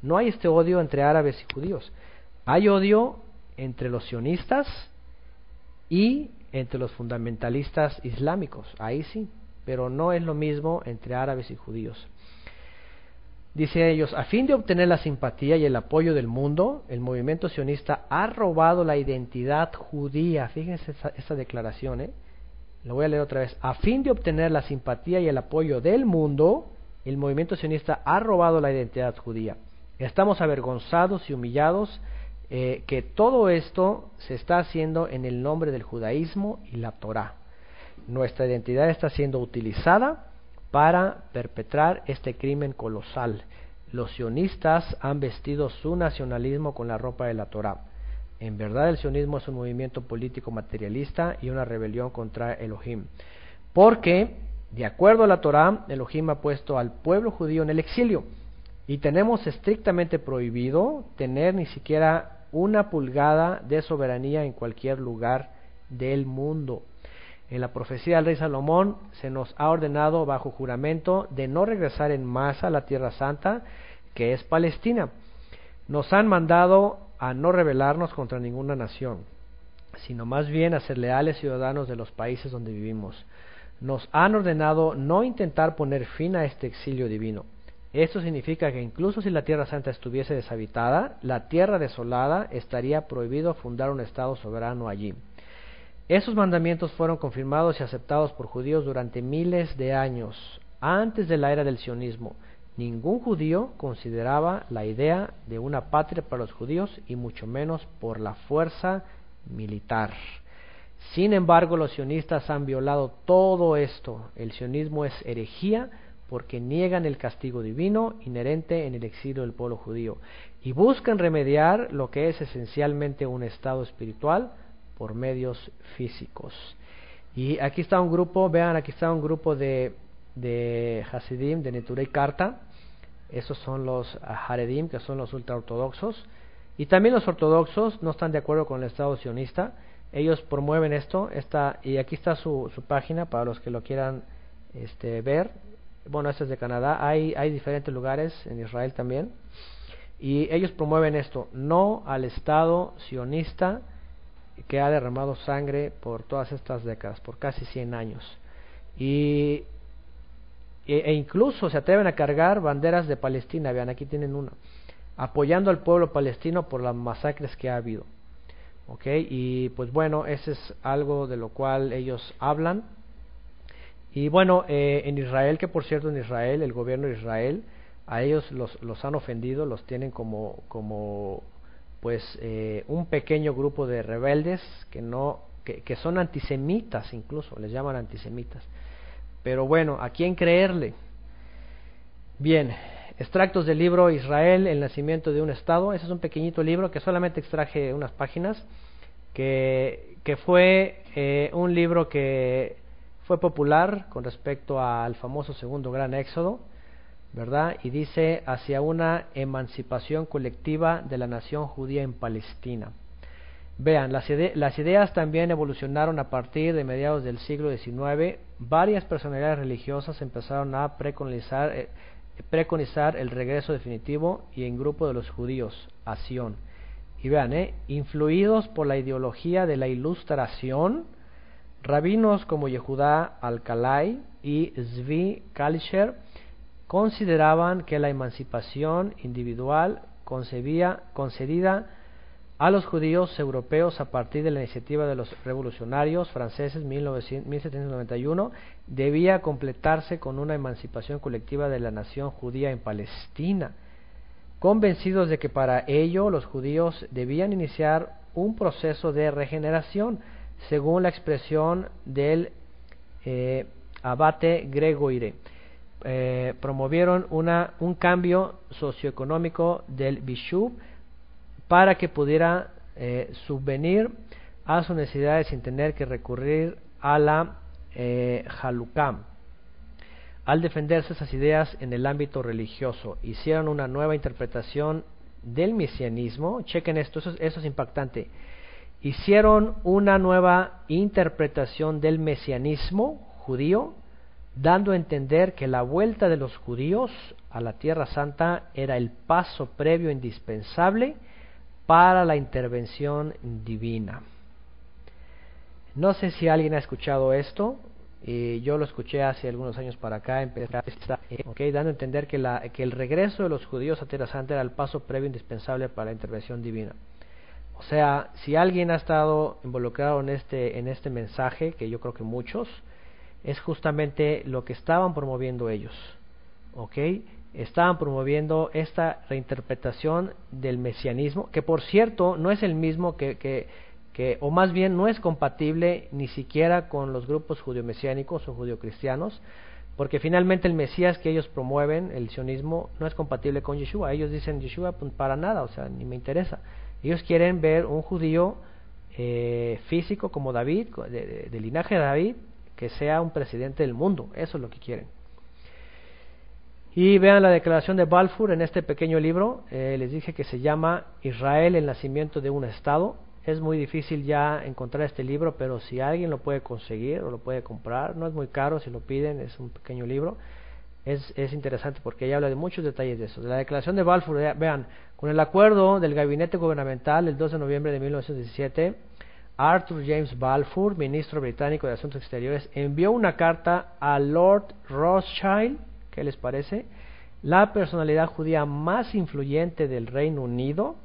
no hay este odio entre árabes y judíos, hay odio entre los sionistas y entre los fundamentalistas islámicos, ahí sí, pero no es lo mismo entre árabes y judíos. Dice ellos, a fin de obtener la simpatía y el apoyo del mundo, el movimiento sionista ha robado la identidad judía. Fíjense esa, declaración, ¿eh? Lo voy a leer otra vez. A fin de obtener la simpatía y el apoyo del mundo, el movimiento sionista ha robado la identidad judía. Estamos avergonzados y humillados eh, que todo esto se está haciendo en el nombre del judaísmo y la Torah. Nuestra identidad está siendo utilizada para perpetrar este crimen colosal. Los sionistas han vestido su nacionalismo con la ropa de la Torah. En verdad el sionismo es un movimiento político materialista y una rebelión contra Elohim. Porque, de acuerdo a la Torah, Elohim ha puesto al pueblo judío en el exilio y tenemos estrictamente prohibido tener ni siquiera una pulgada de soberanía en cualquier lugar del mundo. En la profecía del rey Salomón se nos ha ordenado bajo juramento de no regresar en masa a la tierra santa, que es Palestina. Nos han mandado a no rebelarnos contra ninguna nación, sino más bien a ser leales ciudadanos de los países donde vivimos. Nos han ordenado no intentar poner fin a este exilio divino. Esto significa que incluso si la Tierra Santa estuviese deshabitada, la tierra desolada estaría prohibido fundar un Estado soberano allí. Esos mandamientos fueron confirmados y aceptados por judíos durante miles de años. Antes de la era del sionismo, ningún judío consideraba la idea de una patria para los judíos y mucho menos por la fuerza militar. Sin embargo, los sionistas han violado todo esto. El sionismo es herejía porque niegan el castigo divino inherente en el exilio del pueblo judío y buscan remediar lo que es esencialmente un estado espiritual por medios físicos. Y aquí está un grupo, vean, aquí está un grupo de, de Hasidim, de Neturei Karta. Esos son los Haredim, que son los ultraortodoxos. Y también los ortodoxos no están de acuerdo con el Estado sionista. Ellos promueven esto, esta, y aquí está su, su página para los que lo quieran este, ver. Bueno, este es de Canadá. Hay, hay diferentes lugares en Israel también. Y ellos promueven esto, no al Estado sionista que ha derramado sangre por todas estas décadas, por casi 100 años. Y, e, e, incluso se atreven a cargar banderas de Palestina, vean, aquí tienen una, apoyando al pueblo palestino por las masacres que ha habido. ¿Ok? Y pues bueno, ese es algo de lo cual ellos hablan. Y bueno, eh, en Israel, que por cierto en Israel, el gobierno de Israel, a ellos los, los han ofendido, los tienen como, como pues eh, un pequeño grupo de rebeldes que no que, son antisemitas incluso les llaman antisemitas. Pero bueno a quién creerle bien extractos del libro Israel el nacimiento de un estado. Ese es un pequeñito libro que solamente extraje unas páginas que, que fue eh, un libro que fue popular con respecto al famoso segundo gran éxodo ¿verdad? Y dice hacia una emancipación colectiva de la nación judía en Palestina. Vean, las, ideas también evolucionaron a partir de mediados del siglo XIX. Varias personalidades religiosas empezaron a preconizar, eh, preconizar el regreso definitivo y en grupo de los judíos a Sion. Y vean, eh, influidos por la ideología de la ilustración, rabinos como Yehudá Alcalay y Zvi Kalisher consideraban que la emancipación individual concedida a los judíos europeos a partir de la iniciativa de los revolucionarios franceses 1791 debía completarse con una emancipación colectiva de la nación judía en Palestina, convencidos de que para ello los judíos debían iniciar un proceso de regeneración, según la expresión del eh, abate Gregoire. Eh, promovieron una, un cambio socioeconómico del Bishub para que pudiera eh, subvenir a sus necesidades sin tener que recurrir a la eh, Al defenderse esas ideas en el ámbito religioso, hicieron una nueva interpretación del mesianismo. Chequen esto, eso, eso es impactante. Hicieron una nueva interpretación del mesianismo judío, dando a entender que la vuelta de los judíos a la Tierra Santa era el paso previo indispensable para la intervención divina. No sé si alguien ha escuchado esto, y yo lo escuché hace algunos años para acá, okay, dando a entender que, la, que el regreso de los judíos a Tierra Santa era el paso previo indispensable para la intervención divina. O sea, si alguien ha estado involucrado en este, en este mensaje, que yo creo que muchos, es justamente lo que estaban promoviendo ellos. ¿Ok? estaban promoviendo esta reinterpretación del mesianismo, que por cierto no es el mismo que, que, o más bien no es compatible ni siquiera con los grupos judío-mesiánicos o judío-cristianos, porque finalmente el Mesías que ellos promueven, el sionismo, no es compatible con Yeshua. Ellos dicen Yeshua pues, para nada, o sea, ni me interesa. Ellos quieren ver un judío eh, físico como David, de, de linaje de David, que sea un presidente del mundo. Eso es lo que quieren. Y vean la declaración de Balfour en este pequeño libro. Eh, les dije que se llama Israel, el nacimiento de un Estado. Es muy difícil ya encontrar este libro, pero si alguien lo puede conseguir o lo puede comprar, no es muy caro si lo piden, es un pequeño libro. Es, es interesante porque ella habla de muchos detalles de eso. De la declaración de Balfour, vean, con el acuerdo del gabinete gubernamental el 2 de noviembre de 1917, Arthur James Balfour, ministro británico de Asuntos Exteriores, envió una carta a Lord Rothschild, ¿Qué les parece? La personalidad judía más influyente del Reino Unido,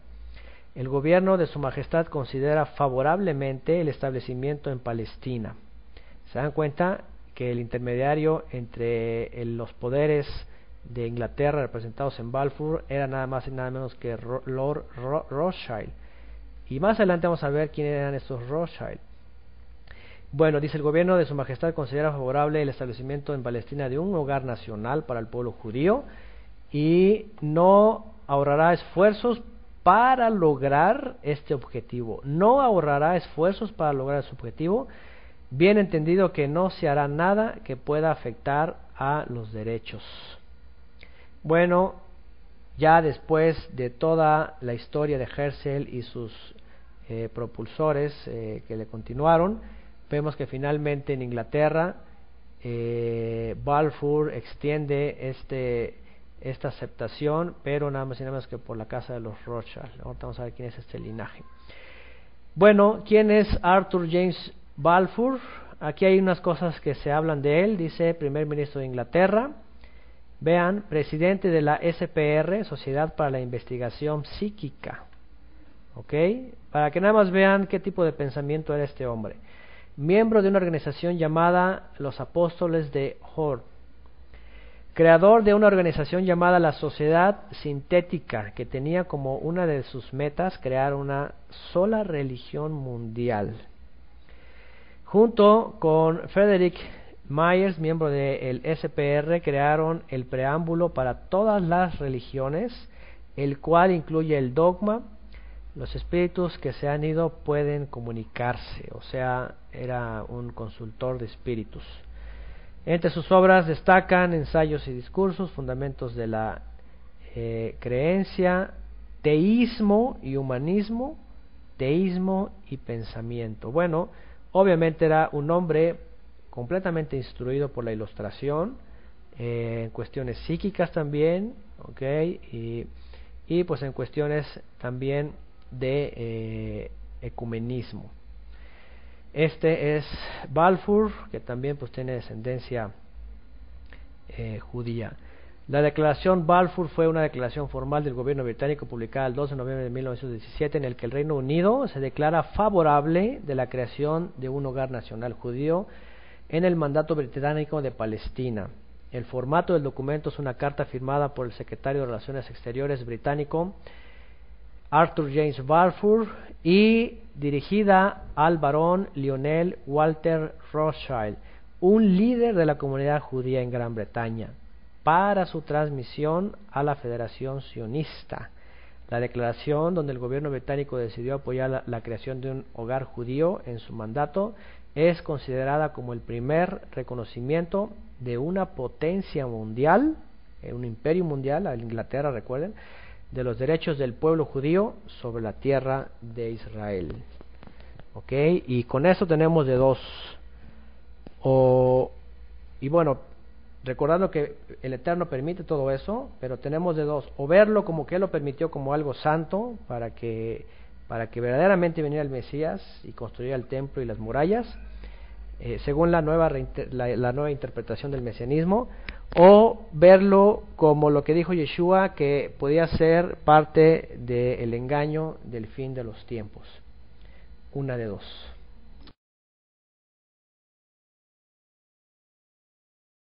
el gobierno de Su Majestad considera favorablemente el establecimiento en Palestina. ¿Se dan cuenta que el intermediario entre los poderes de Inglaterra representados en Balfour era nada más y nada menos que Lord Rothschild? Y más adelante vamos a ver quiénes eran estos Rothschild. Bueno, dice el gobierno de Su Majestad considera favorable el establecimiento en Palestina de un hogar nacional para el pueblo judío y no ahorrará esfuerzos para lograr este objetivo. No ahorrará esfuerzos para lograr ese objetivo, bien entendido que no se hará nada que pueda afectar a los derechos. Bueno, ya después de toda la historia de Herzl y sus eh, propulsores eh, que le continuaron, Vemos que finalmente en Inglaterra eh, Balfour extiende este, esta aceptación, pero nada más y nada más que por la casa de los Rothschild. Ahora vamos a ver quién es este linaje. Bueno, ¿quién es Arthur James Balfour? Aquí hay unas cosas que se hablan de él. Dice primer ministro de Inglaterra. Vean, presidente de la SPR, Sociedad para la Investigación Psíquica. ¿Ok? Para que nada más vean qué tipo de pensamiento era este hombre miembro de una organización llamada los Apóstoles de Hor, creador de una organización llamada la Sociedad Sintética, que tenía como una de sus metas crear una sola religión mundial. Junto con Frederick Myers, miembro del SPR, crearon el preámbulo para todas las religiones, el cual incluye el dogma, los espíritus que se han ido pueden comunicarse, o sea, era un consultor de espíritus. Entre sus obras destacan ensayos y discursos, fundamentos de la eh, creencia, teísmo y humanismo, teísmo y pensamiento. Bueno, obviamente era un hombre completamente instruido por la ilustración, eh, en cuestiones psíquicas también, ¿ok? Y, pues en cuestiones también de eh, ecumenismo. Este es Balfour, que también pues tiene descendencia eh, judía. La declaración Balfour fue una declaración formal del gobierno británico publicada el 12 de noviembre de 1917 en el que el Reino Unido se declara favorable de la creación de un hogar nacional judío en el mandato británico de Palestina. El formato del documento es una carta firmada por el secretario de Relaciones Exteriores británico Arthur James Balfour y dirigida al barón Lionel Walter Rothschild, un líder de la comunidad judía en Gran Bretaña, para su transmisión a la Federación Sionista. La declaración donde el gobierno británico decidió apoyar la, creación de un hogar judío en su mandato es considerada como el primer reconocimiento de una potencia mundial, eh, un imperio mundial, a Inglaterra recuerden, de los derechos del pueblo judío sobre la tierra de Israel. ¿Ok? Y con eso tenemos de dos. O, y bueno, recordando que el Eterno permite todo eso, pero tenemos de dos. O verlo como que Él lo permitió como algo santo para que, para que verdaderamente viniera el Mesías y construyera el templo y las murallas, eh, según la nueva, la nueva interpretación del mesianismo, o verlo como lo que dijo Yeshua, que podía ser parte del engaño del fin de los tiempos. Una de dos.